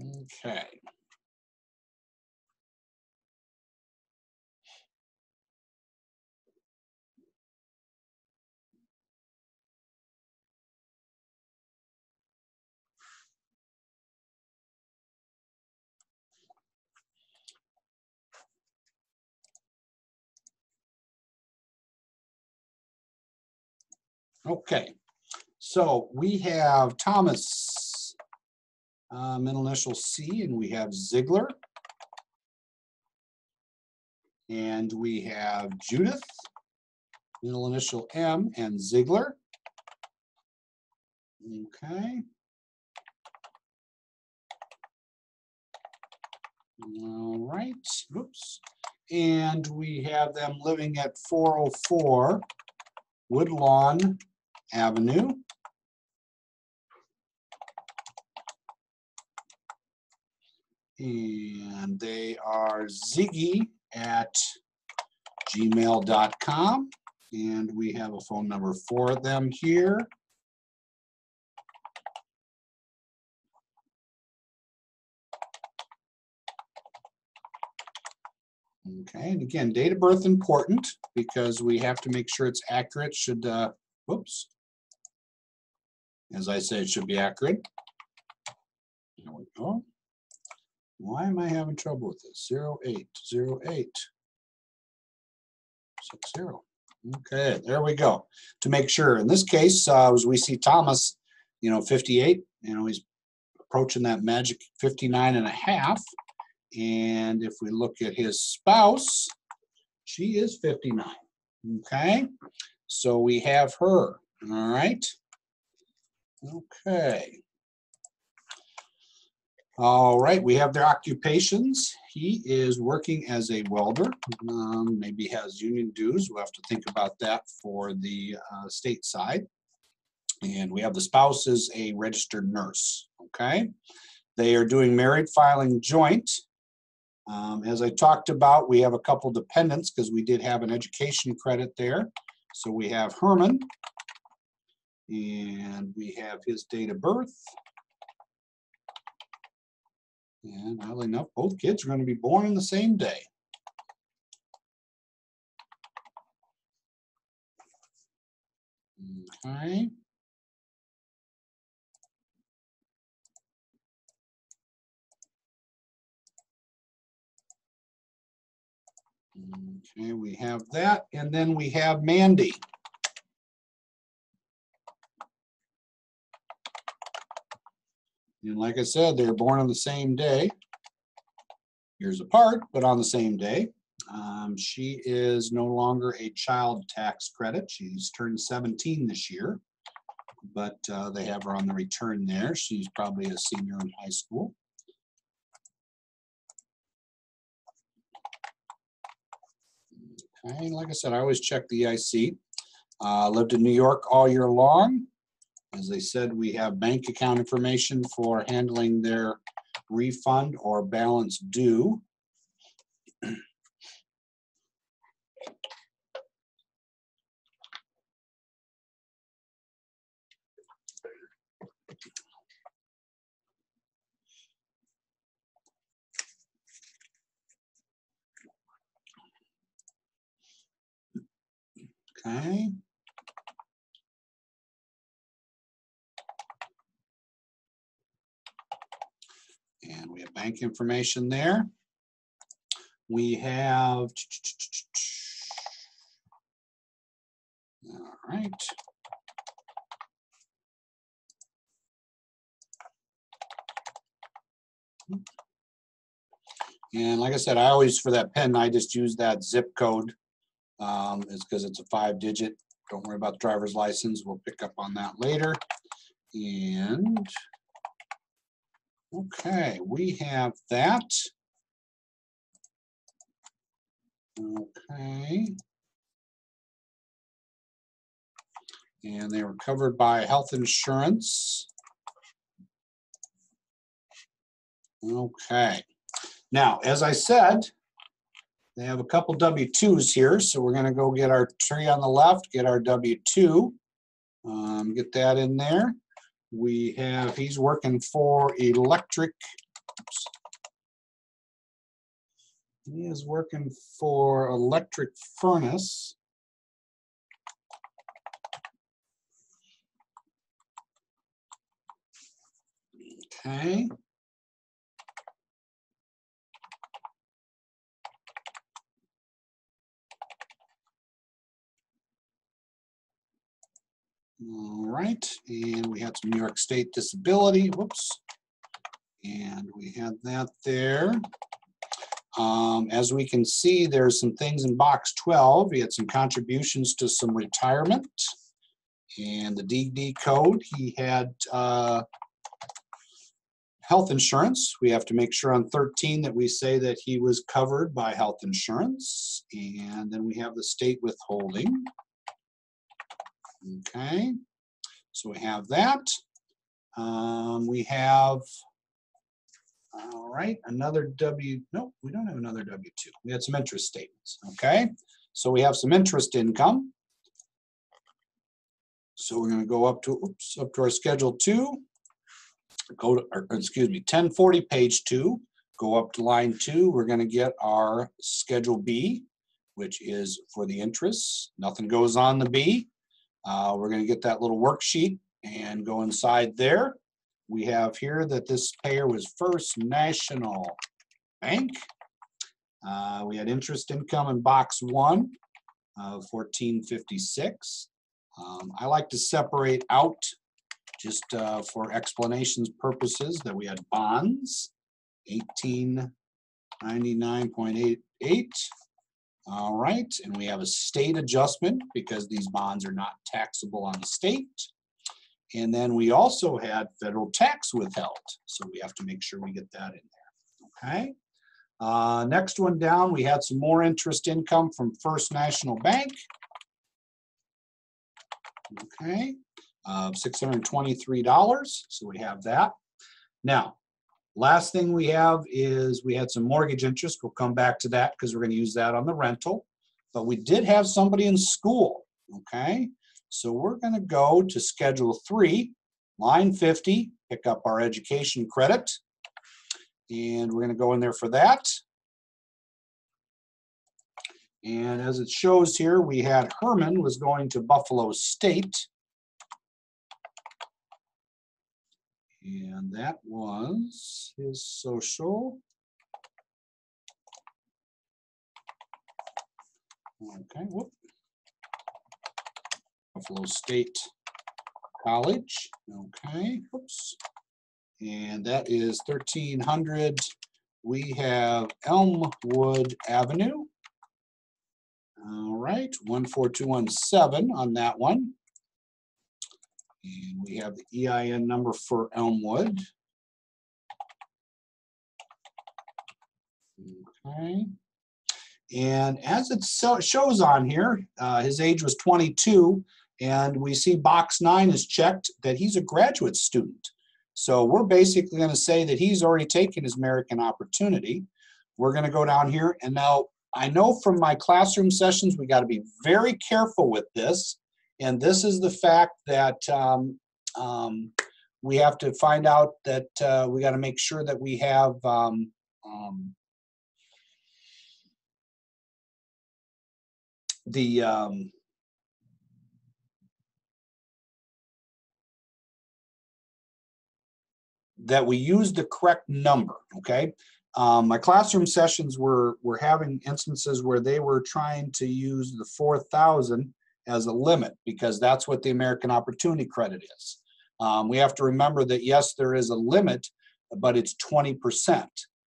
Okay. Okay, so we have Thomas, uh, middle initial C, and we have Ziegler. And we have Judith, middle initial M, and Ziegler. Okay. All right, oops. And we have them living at 404 Woodlawn Avenue. And they are Ziggy at gmail.com. And we have a phone number for them here. Okay, and again, date of birth important because we have to make sure it's accurate, should, uh, whoops. As I say, it should be accurate. There we go. Why am I having trouble with this? Zero eight, zero eight. Six zero. Okay, there we go. To make sure, in this case, uh, as we see Thomas, you know, fifty-eight, you know, he's approaching that magic 59 and a half. And if we look at his spouse, she is 59. Okay, so we have her. All right. Okay. All right, we have their occupations. He is working as a welder, um, maybe has union dues. We'll have to think about that for the uh, state side. And we have the spouse is a registered nurse, okay? They are doing married filing joint. Um, as I talked about, we have a couple dependents because we did have an education credit there. So we have Herman. And we have his date of birth. And oddly enough, both kids are going to be born on the same day. Okay. Okay, we have that, and then we have Mandy. And like I said, they're born on the same day, years apart, but on the same day. Um, she is no longer a child tax credit. She's turned 17 this year, but uh, they have her on the return there. She's probably a senior in high school. Okay, like I said, I always check the EIC. Uh, lived in New York all year long. As I said, we have bank account information for handling their refund or balance due. Okay. we have bank information there. We have, all right. And like I said, I always, for that pen, I just use that zip code. Um, it's because it's a five digit. Don't worry about the driver's license. We'll pick up on that later. And okay, we have that. Okay. And they were covered by health insurance. Okay. Now, as I said, they have a couple W-2s here, so we're gonna go get our tree on the left, get our W-2. Um, get that in there. We have, he's working for electric. oops. He is working for electric furnace. Okay. All right, and we had some New York State disability, whoops. And we had that there. Um, as we can see, there's some things in box 12. He had some contributions to some retirement. And the DD code, he had uh, health insurance. We have to make sure on 13 that we say that he was covered by health insurance. And then we have the state withholding. Okay, so we have that. Um, we have, all right, another W, no, we don't have another W-2. We had some interest statements, okay? So we have some interest income. So we're gonna go up to, oops, up to our Schedule Two. Go to, or, excuse me, 1040, page two, go up to line two, we're gonna get our Schedule B, which is for the interest. Nothing goes on the B. Uh, we're going to get that little worksheet and go inside there. We have here that this payer was First National Bank. Uh, we had interest income in box one of 1456. Um, I like to separate out just uh, for explanations purposes that we had bonds 1899.88 all right, and we have a state adjustment because these bonds are not taxable on the state. And then we also had federal tax withheld, so we have to make sure we get that in there, okay? Uh, next one down, we had some more interest income from First National Bank. Okay, uh, $623, so we have that. Now, Last thing we have is we had some mortgage interest. We'll come back to that because we're going to use that on the rental. But we did have somebody in school, okay? So we're going to go to Schedule 3, line 50, pick up our education credit. And we're going to go in there for that. And as it shows here, we had Herman was going to Buffalo State. And that was his social. Okay, whoop. Buffalo State College, okay, whoops. And that is thirteen hundred. We have Elmwood Avenue. All right, one four two one seven on that one. And we have the EIN number for Elmwood. Okay. And as it so- shows on here, uh, his age was 22, and we see box nine is checked that he's a graduate student. So we're basically going to say that he's already taken his American opportunity. We're going to go down here, and now I know from my classroom sessions, we got to be very careful with this. And this is the fact that um, um, we have to find out that uh, we got to make sure that we have um, um, the um, that we use the correct number, okay? Um, my classroom sessions were, were having instances where they were trying to use the four thousand as a limit because that's what the American Opportunity Credit is. Um, we have to remember that yes, there is a limit, but it's 20%.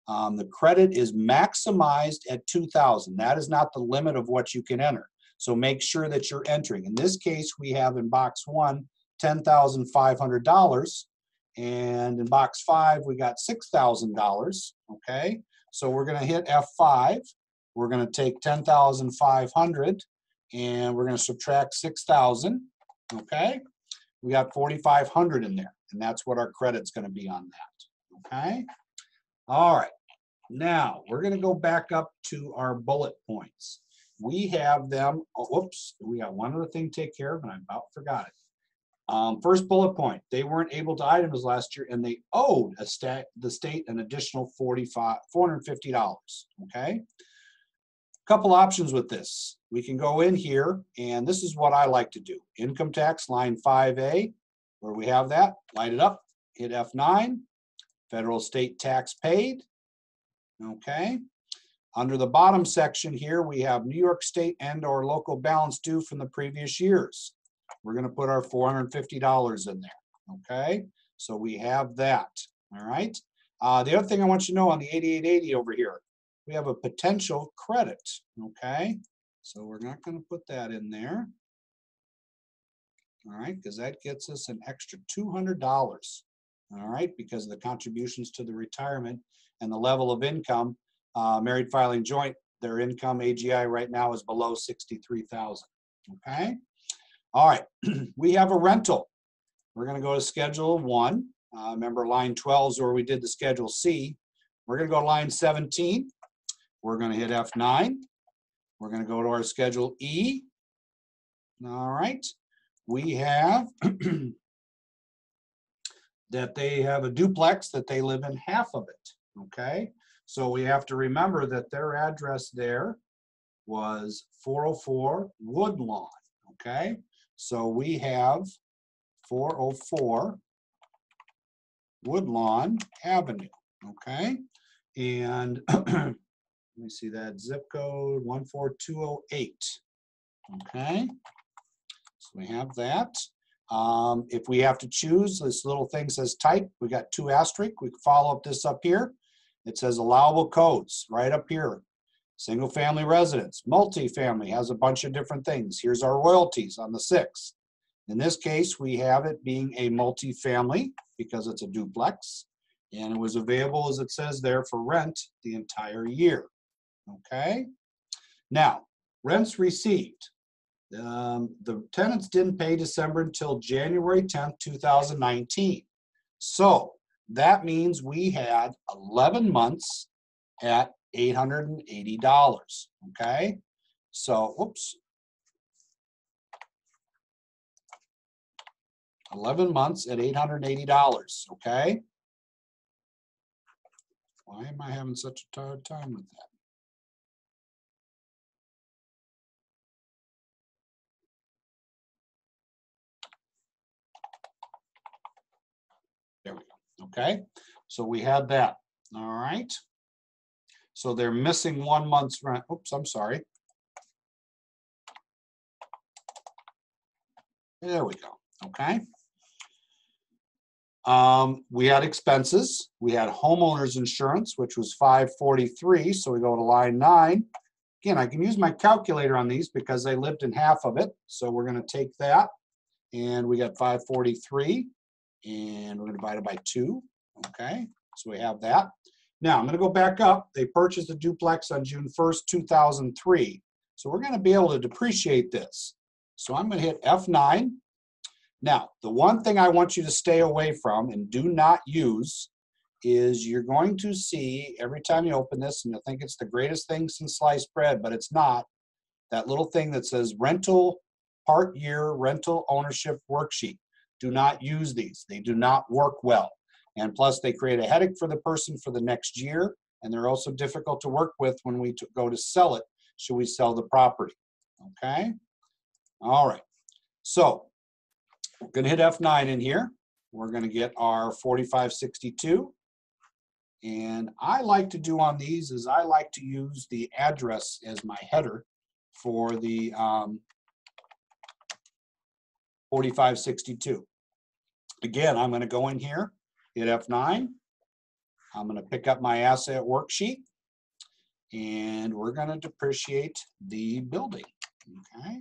Um, the credit is maximized at 2,000. That is not the limit of what you can enter. So make sure that you're entering. In this case, we have in box one, $10,500. And in box five, we got $6,000. Okay. So we're going to hit F5. We're going to take 10,500 and we're going to subtract 6,000. Okay. We got 4,500 in there. And that's what our credit's going to be on that. Okay. All right. Now we're going to go back up to our bullet points. We have them. Oh, whoops. We got one other thing to take care of, and I about forgot it. Um, first bullet point, they weren't able to itemize last year and they owed a stat, the state an additional 45, $450, okay? Couple options with this. We can go in here and this is what I like to do. Income tax line 5A, where we have that, light it up, hit F9, federal state tax paid, okay? Under the bottom section here, we have New York State and or local balance due from the previous years. We're gonna put our four hundred and fifty dollars in there, okay? So we have that, all right? Uh, the other thing I want you to know on the eighty-eight eighty over here, we have a potential credit, okay? So we're not gonna put that in there. All right, because that gets us an extra two hundred dollars, all right? Because of the contributions to the retirement and the level of income, uh, married filing joint, their income AGI right now is below sixty-three thousand, okay? All right, we have a rental. We're gonna go to schedule one. Uh, remember line 12 is where we did the schedule C. We're gonna go to line 17. We're gonna hit F9. We're gonna go to our schedule E. All right, we have that they have a duplex that they live in half of it, okay? So we have to remember that their address there was 404 Woodlawn, okay? So we have 404 Woodlawn Avenue, okay? And let me see that zip code 14208. Okay? So we have that. Um, if we have to choose, this little thing says type. We got two asterisk. We follow up this up here. It says allowable codes right up here. Single family residence, multifamily has a bunch of different things. Here's our royalties on the sixth. In this case, we have it being a multifamily because it's a duplex and it was available as it says there for rent the entire year. Okay. Now, rents received. Um, the tenants didn't pay December until January 10th, 2019. So that means we had 11 months at $880, okay? So, whoops. 11 months at $880, okay? Why am I having such a hard time with that? Okay? So we had that, all right? So they're missing one month's rent. Oops, I'm sorry. There we go, okay? Um, we had expenses. We had homeowners insurance, which was 543. So we go to line nine. Again, I can use my calculator on these because they lived in half of it. So we're going to take that and we got 543 and we're going to divide it by two. Okay, so we have that. Now I'm going to go back up. They purchased a duplex on June 1st, 2003. So we're going to be able to depreciate this. So I'm going to hit F9 now, the one thing I want you to stay away from and do not use is you're going to see every time you open this, and you'll think it's the greatest thing since sliced bread, but it's not. That little thing that says rental part year rental ownership worksheet. Do not use these. They do not work well. And plus, they create a headache for the person for the next year, and they're also difficult to work with when we go to sell it. Should we sell the property? Okay. All right. So we're going to hit F9 in here. We're going to get our 4562. And I like to do on these is I like to use the address as my header for the um, 4562. Again, I'm going to go in here, hit F9. I'm gonna pick up my asset worksheet. And we're gonna depreciate the building, okay?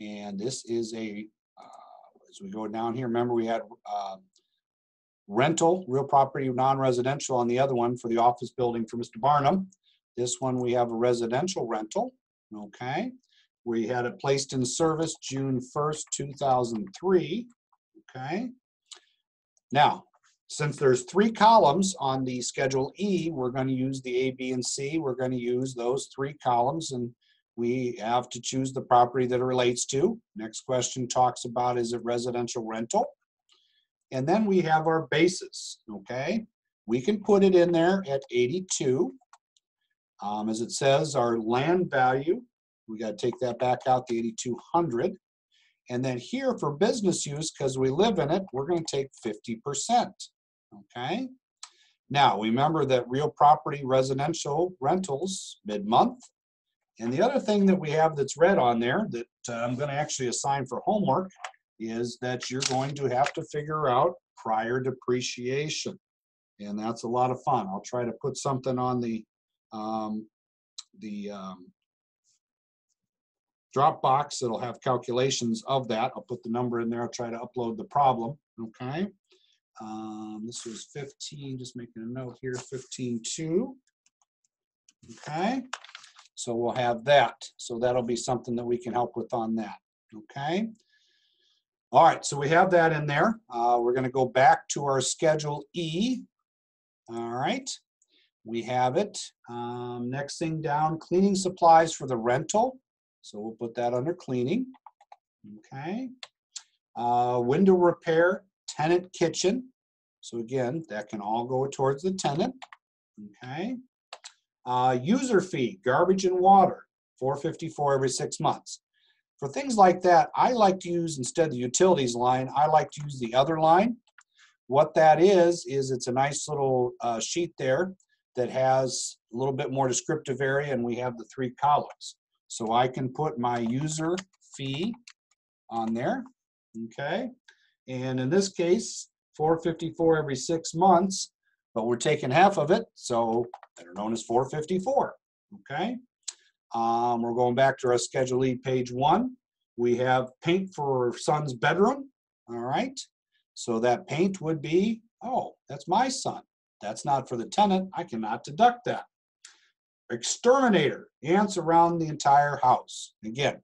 And this is a, uh, as we go down here, remember we had uh, rental, real property, non-residential on the other one for the office building for Mr. Barnum. This one, we have a residential rental, okay? We had it placed in service June 1st, 2003, okay? Now, since there's three columns on the Schedule E, we're going to use the A, B, and C. We're going to use those three columns, and we have to choose the property that it relates to. Next question talks about, is it residential rental? And then we have our basis, okay? We can put it in there at 82. Um, as it says, our land value, we got to take that back out the 8,200. And then here for business use, because we live in it, we're going to take 50%. Okay. Now, remember that real property residential rentals mid-month. And the other thing that we have that's red on there that uh, I'm going to actually assign for homework is that you're going to have to figure out prior depreciation. And that's a lot of fun. I'll try to put something on the um, the um, Dropbox that'll have calculations of that. I'll put the number in there. I'll try to upload the problem. Okay. Um, this was 15, just making a note here, 15.2. Okay. So we'll have that. So that'll be something that we can help with on that. Okay. All right, so we have that in there. Uh, we're going to go back to our Schedule E. All right, we have it. Um, next thing down, cleaning supplies for the rental. So we'll put that under cleaning. Okay. Uh, window repair, tenant kitchen. So again, that can all go towards the tenant. Okay. Uh, user fee, garbage and water, 454 every six months. For things like that, I like to use, instead of the utilities line, I like to use the other line. What that is, is it's a nice little uh, sheet there that has a little bit more descriptive area and we have the three columns. So I can put my user fee on there, okay? And in this case, 454 every six months, but we're taking half of it, so they're known as 454, okay? Um, we're going back to our Schedule E, page one. We have paint for son's bedroom, all right? So that paint would be, oh, that's my son. That's not for the tenant. I cannot deduct that. Exterminator, ants around the entire house. Again,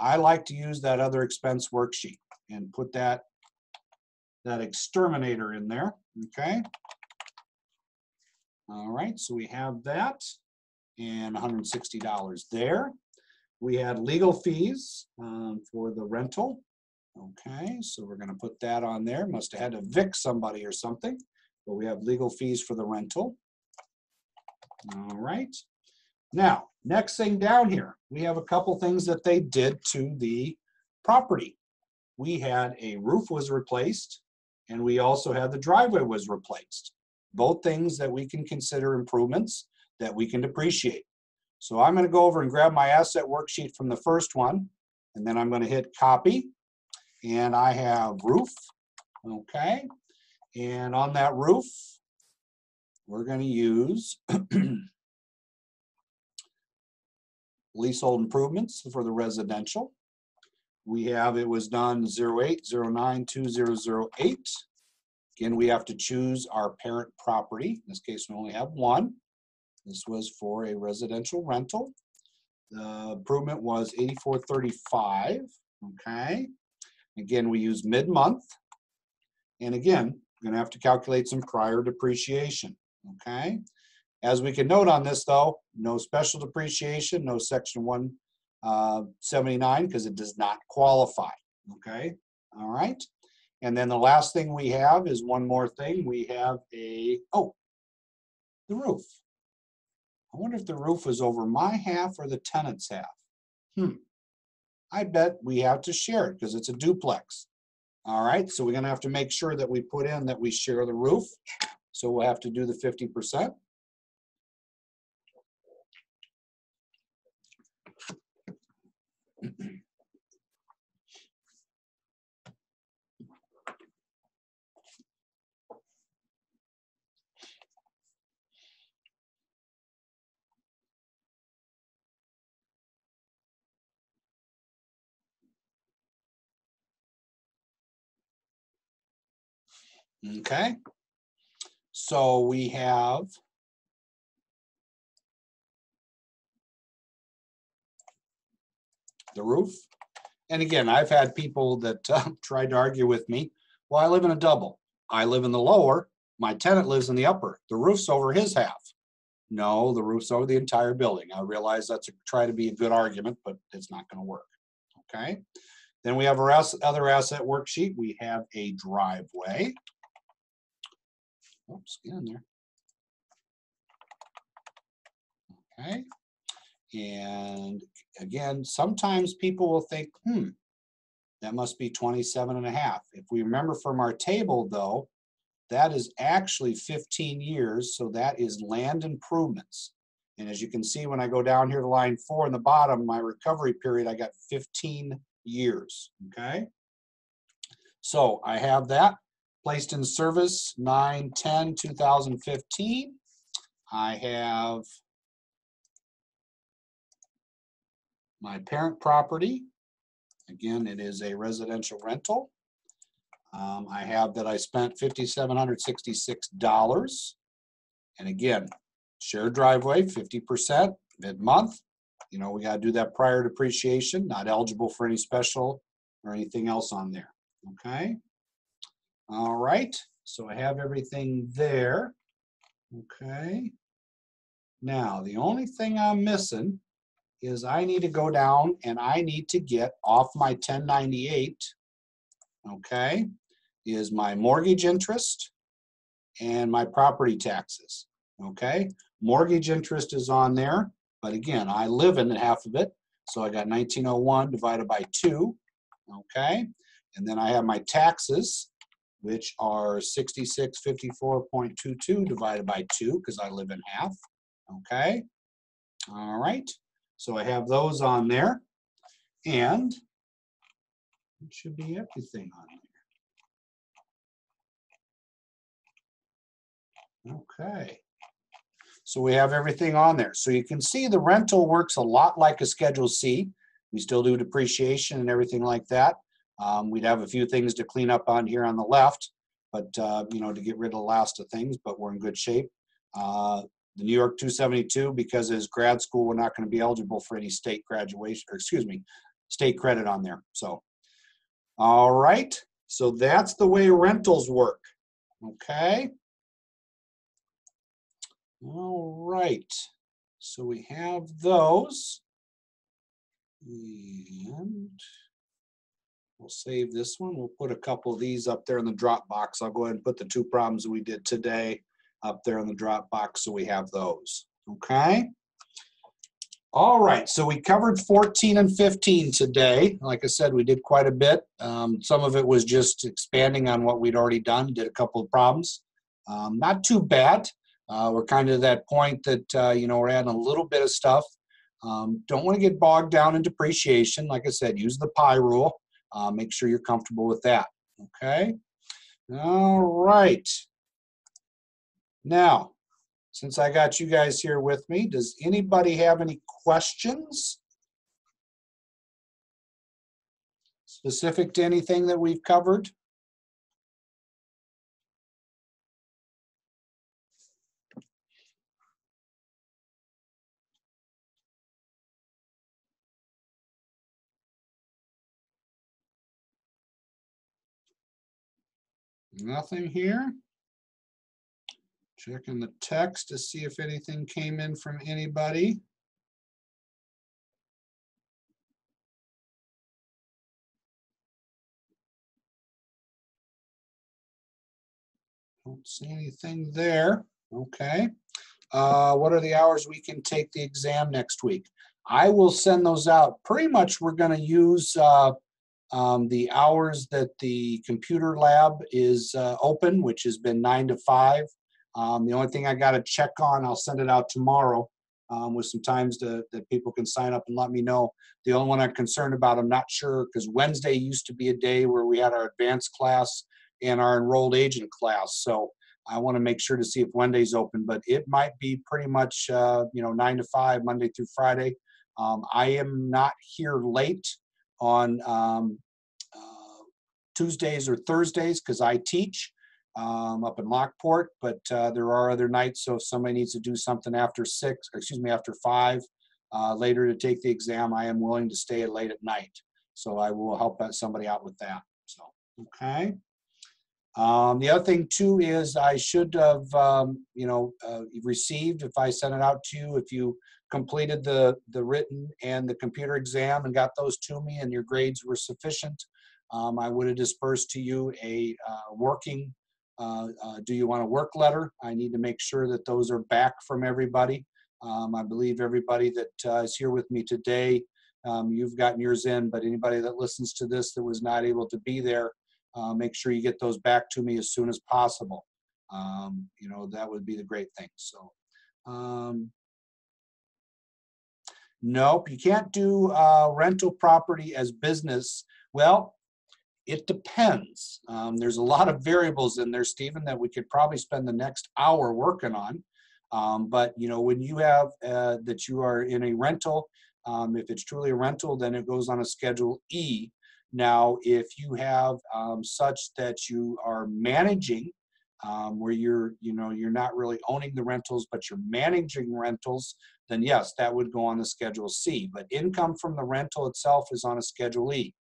I like to use that other expense worksheet and put that, that exterminator in there, okay? All right, so we have that and $160 there. We had legal fees um, for the rental. Okay, so we're gonna put that on there. Must have had to evict somebody or something, but we have legal fees for the rental. All right. Now, next thing down here, we have a couple things that they did to the property. We had a roof was replaced and we also had the driveway was replaced. Both things that we can consider improvements that we can depreciate. So I'm going to go over and grab my asset worksheet from the first one, and then I'm going to hit copy. And I have roof, okay? And on that roof, we're going to use leasehold improvements for the residential. We have, it was done 08092008. Again, we have to choose our parent property. In this case, we only have one. This was for a residential rental. The improvement was 8435, okay? Again, we use mid-month. And again, we're gonna have to calculate some prior depreciation, okay? As we can note on this though, no special depreciation, no section 179 because it does not qualify, okay? All right. And then the last thing we have is one more thing. We have a, oh, the roof. I wonder if the roof was over my half or the tenant's half. Hmm. I bet we have to share it because it's a duplex. All right, so we're gonna have to make sure that we put in that we share the roof. So we'll have to do the 50%. Okay. So we have the roof. And again, I've had people that uh, tried to argue with me. Well, I live in a double. I live in the lower. My tenant lives in the upper. The roof's over his half. No, the roof's over the entire building. I realize that's a, try to be a good argument, but it's not going to work. Okay. Then we have our other asset worksheet. We have a driveway. Oops, get in there. Okay. And again, sometimes people will think, hmm, that must be 27 and a half. If we remember from our table though, that is actually 15 years, so that is land improvements. And as you can see, when I go down here to line four in the bottom, my recovery period, I got 15 years, okay? So I have that placed in service 9 10 2015 i have my parent property. Again it is a residential rental. Um, i have that i spent $5766 and again shared driveway 50% mid-month. You know we got to do that prior depreciation not eligible for any special or anything else on there okay all right, so I have everything there. Okay. Now, the only thing I'm missing is I need to go down and I need to get off my 1098, okay, is my mortgage interest and my property taxes, okay? Mortgage interest is on there, but again, I live in half of it, so I got 1901 divided by 2, okay? And then I have my taxes, which are 6654.22 divided by 2 because I live in half. Okay. All right. So I have those on there. And it should be everything on there. Okay. So we have everything on there. So you can see the rental works a lot like a Schedule C. We still do depreciation and everything like that. Um, we'd have a few things to clean up on here on the left, but uh, you know, to get rid of the last of things, but we're in good shape. Uh, the New York 272, because as grad school, we're not going to be eligible for any state graduation, or excuse me, state credit on there. So, all right. So that's the way rentals work. Okay. All right. So we have those. And We'll save this one. We'll put a couple of these up there in the Dropbox. I'll go ahead and put the two problems we did today up there in the Dropbox so we have those. Okay? All right, so we covered 14 and 15 today. Like I said, we did quite a bit. Um, some of it was just expanding on what we'd already done, did a couple of problems. Um, not too bad. Uh, we're kind of that point that, uh, you know, we're adding a little bit of stuff. Um, don't want to get bogged down in depreciation. Like I said, use the pi rule. Uh, make sure you're comfortable with that. Okay. All right. Now, since I got you guys here with me, does anybody have any questions? Specific to anything that we've covered? Nothing here. Checking the text to see if anything came in from anybody. Don't see anything there. Okay. Uh, what are the hours we can take the exam next week? I will send those out. Pretty much we're going to use uh, um, the hours that the computer lab is uh, open, which has been nine to five. Um, the only thing I got to check on, I'll send it out tomorrow um, with some times to, that people can sign up and let me know. The only one I'm concerned about, I'm not sure, because Wednesday used to be a day where we had our advanced class and our enrolled agent class. So I want to make sure to see if Wednesday's open, but it might be pretty much, uh, you know, nine to five, Monday through Friday. Um, I am not here late on um, uh, Tuesdays or Thursdays because I teach. um, up in Lockport, but uh, there are other nights. So if somebody needs to do something after six, excuse me, after five, uh, later to take the exam, I am willing to stay late at night. So I will help somebody out with that. So, okay. Um, the other thing too is I should have, um, you know, uh, received if I sent it out to you, if you completed the, the written and the computer exam and got those to me and your grades were sufficient, um, I would have dispersed to you a uh, working, uh, uh, do you want a work letter? I need to make sure that those are back from everybody. Um, I believe everybody that uh, is here with me today, um, you've gotten yours in, but anybody that listens to this that was not able to be there, uh, make sure you get those back to me as soon as possible. Um, you know, that would be the great thing. So, um, nope, you can't do uh, rental property as business. Well, it depends. Um, there's a lot of variables in there, Stephen, that we could probably spend the next hour working on. Um, but you know, when you have uh, that you are in a rental, um, if it's truly a rental, then it goes on a Schedule E. Now, if you have um, such that you are managing, um, where you're, you know, you're not really owning the rentals, but you're managing rentals, then yes, that would go on the Schedule C. But income from the rental itself is on a Schedule E.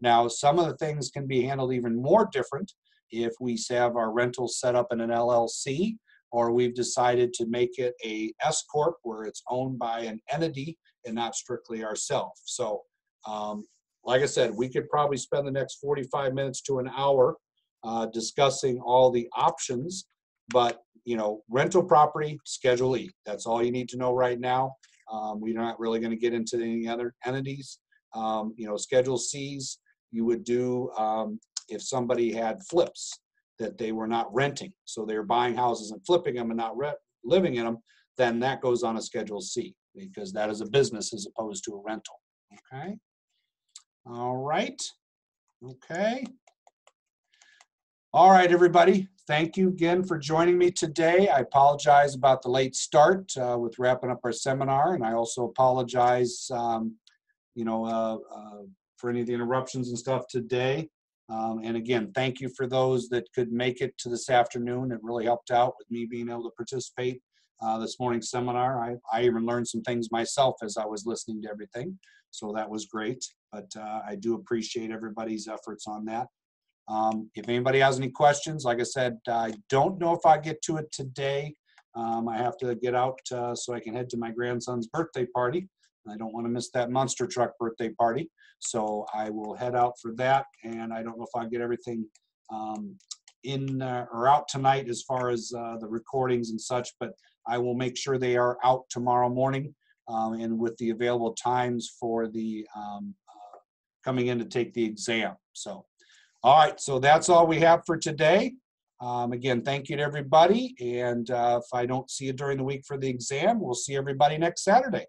Now, some of the things can be handled even more different if we have our rentals set up in an LLC, or we've decided to make it a S corp where it's owned by an entity and not strictly ourselves. So, um, like I said, we could probably spend the next 45 minutes to an hour uh, discussing all the options. But you know, rental property Schedule E. That's all you need to know right now. Um, we're not really going to get into any other entities. Um, you know, Schedule C's you would do um, if somebody had flips that they were not renting. So they were buying houses and flipping them and not re- living in them, then that goes on a Schedule C because that is a business as opposed to a rental. Okay. All right. Okay. All right, everybody. Thank you again for joining me today. I apologize about the late start uh, with wrapping up our seminar, and I also apologize, um, you know, uh, uh, for any of the interruptions and stuff today. Um, and again, thank you for those that could make it to this afternoon. It really helped out with me being able to participate uh, this morning's seminar. I, I even learned some things myself as I was listening to everything. So that was great. But uh, I do appreciate everybody's efforts on that. Um, if anybody has any questions, like I said, I don't know if I get to it today. Um, I have to get out uh, so I can head to my grandson's birthday party. I don't want to miss that monster truck birthday party. So I will head out for that. And I don't know if I get everything um, in uh, or out tonight as far as uh, the recordings and such, but I will make sure they are out tomorrow morning um, and with the available times for the um, uh, coming in to take the exam. So, all right, so that's all we have for today. Um, again, thank you to everybody. And uh, if I don't see you during the week for the exam, we'll see everybody next Saturday.